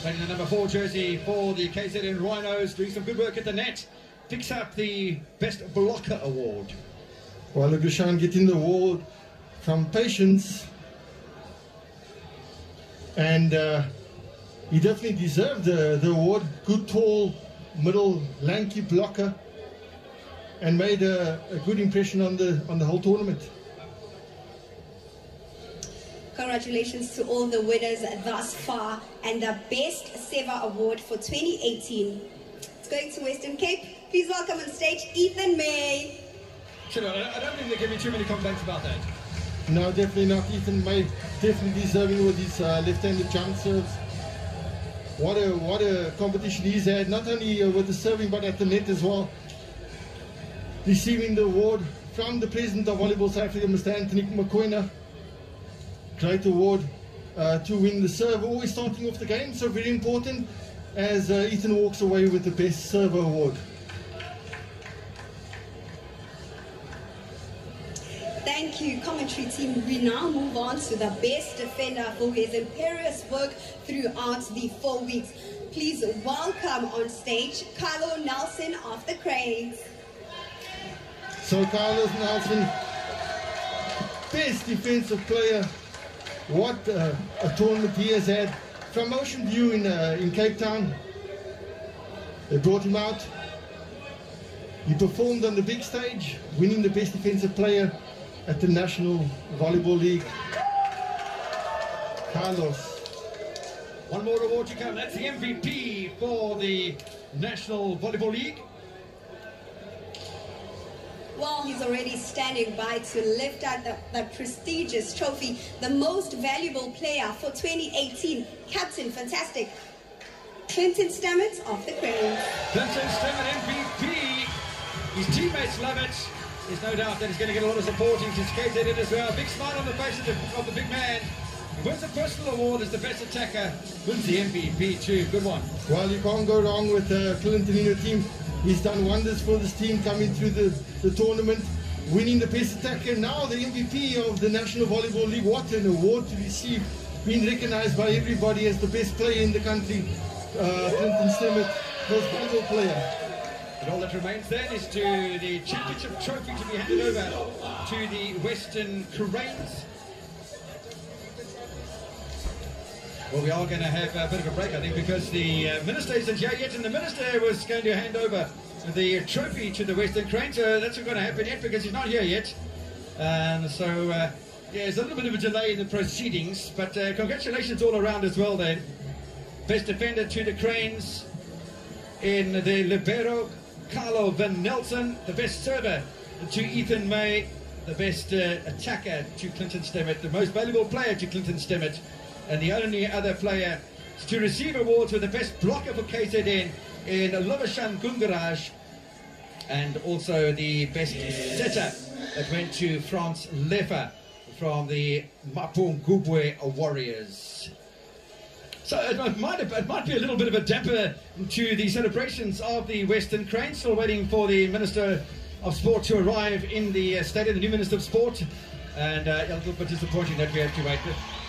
playing the number four jersey for the KZN Rhinos, doing some good work at the net. Picks up the Best Blocker Award. While Gushan getting the award from Patience. And uh, he definitely deserved the, the award. Good, tall, middle, lanky blocker. And made a, a good impression on the on the whole tournament. Congratulations to all the winners thus far, and the Best Sever Award for 2018. It's going to Western Cape. Please welcome on stage Ethan May. I don't think there can be too many complaints about that. No, definitely not. Ethan May definitely deserving with his uh, left-handed jump serves. What a what a competition he's had, not only uh, with the serving but at the net as well. Receiving the award from the president of Volleyball South Africa, Mr. Anthony Mokoena. Great award uh, to win the serve, always starting off the game, so very important as uh, Ethan walks away with the best server award. Commentary team. We now move on to the best defender for his imperious work throughout the four weeks. Please welcome on stage Carlo Nelson of the Cranes. So Carlos Nelson, best defensive player. What uh, a tournament he has had. From Ocean View in, uh, in Cape Town, they brought him out. He performed on the big stage, winning the best defensive player at the National Volleyball League. Carlos. One more award to come. That's the MVP for the National Volleyball League. Well, he's already standing by to lift out the, the prestigious trophy, the most valuable player for 2018, Captain Fantastic, Clinton Stemmets of the Cranes. Clinton Stemmet MVP. His teammates love it. There's no doubt that he's going to get a lot of support. He's just KZN as well. Big smile on the face of the, of the big man. He wins the personal award as the best attacker. Wins the MVP too. Good one. Well, you can't go wrong with uh, Clinton in your team. He's done wonders for this team coming through the, the tournament, winning the best attacker. Now the MVP of the National Volleyball League. What an award to receive. Being recognized by everybody as the best player in the country. Uh, Clinton Stemmet, most valuable player. And all that remains then is to the championship trophy to be handed over to the Western Cranes. Well, we are going to have a bit of a break, I think, because the uh, minister isn't here yet, and the minister was going to hand over the trophy to the Western Cranes. So that's not going to happen yet because he's not here yet. And so, uh, yeah, there's a little bit of a delay in the proceedings, but uh, congratulations all around as well then. Best defender to the Cranes in the libero, Carlo Van Nelson. The best server to Ethan May. The best uh, attacker to Clinton Stemmet. The most valuable player to Clinton Stemmet. And the only other player to receive awards with the best blocker for KZN in Lubashan Gungaraj. And also the best setter that went to Franz Lefa from the Mapungubwe Warriors. So it might, it might be a little bit of a damper to the celebrations of the Western Cranes. Still waiting for the Minister of Sport to arrive in the uh, stadium, the new Minister of Sport. And uh, a little bit disappointing that we have to wait.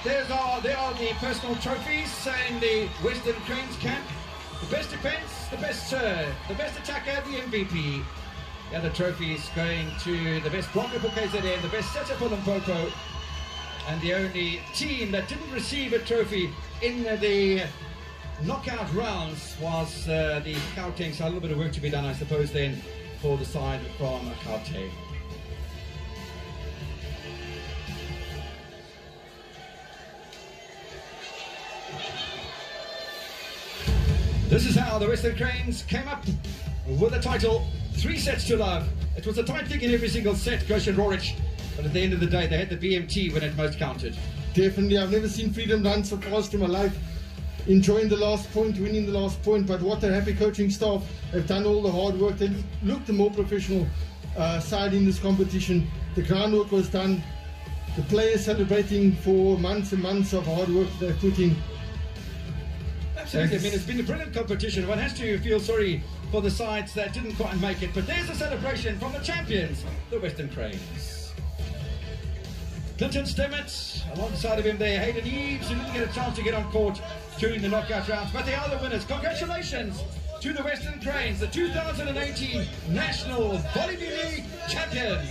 There's are, there are the personal trophies in the Western Cranes camp. The best defence, the best serve, the best attacker, the MVP. The other trophies going to the best blocker for KZN, the best setter for Limpopo, and the only team that didn't receive a trophy in the knockout rounds was uh, the Gauteng. So a little bit of work to be done, I suppose, then for the side from Gauteng. This is how the Western Cranes came up with the title, three sets to love. It was a tight thing in every single set, Goshen Rorich, but at the end of the day, they had the BMT when it most counted. Definitely, I've never seen freedom done so fast in my life. Enjoying the last point, winning the last point, but what a happy coaching staff They've done all the hard work. They looked the more professional uh, side in this competition. The groundwork was done. The players celebrating for months and months of hard work they've put in. Absolutely. I mean, it's been a brilliant competition. One has to feel sorry for the sides that didn't quite make it. But there's a celebration from the champions, the Western Cranes. Clinton Stemmet, alongside of him there, Hayden Eves, who didn't get a chance to get on court during the knockout rounds, but they are the winners. Congratulations to the Western Cranes, the 2018 National Volleyball League champions.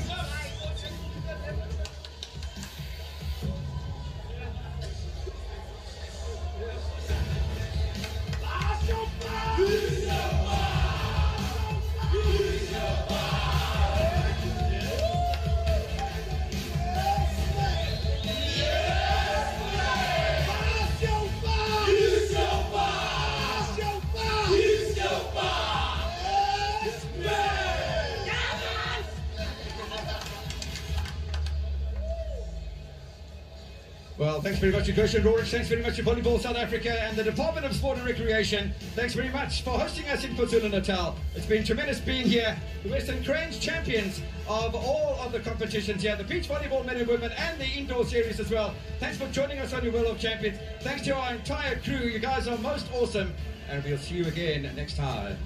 Well, thanks very much to Goshen Rorich. Thanks very much to Volleyball South Africa and the Department of Sport and Recreation. Thanks very much for hosting us in KwaZulu Natal. It's been tremendous being here. The Western Cranes champions of all of the competitions here, the beach volleyball men and women and the indoor series as well. Thanks for joining us on your World of Champions. Thanks to our entire crew. You guys are most awesome. And we'll see you again next time.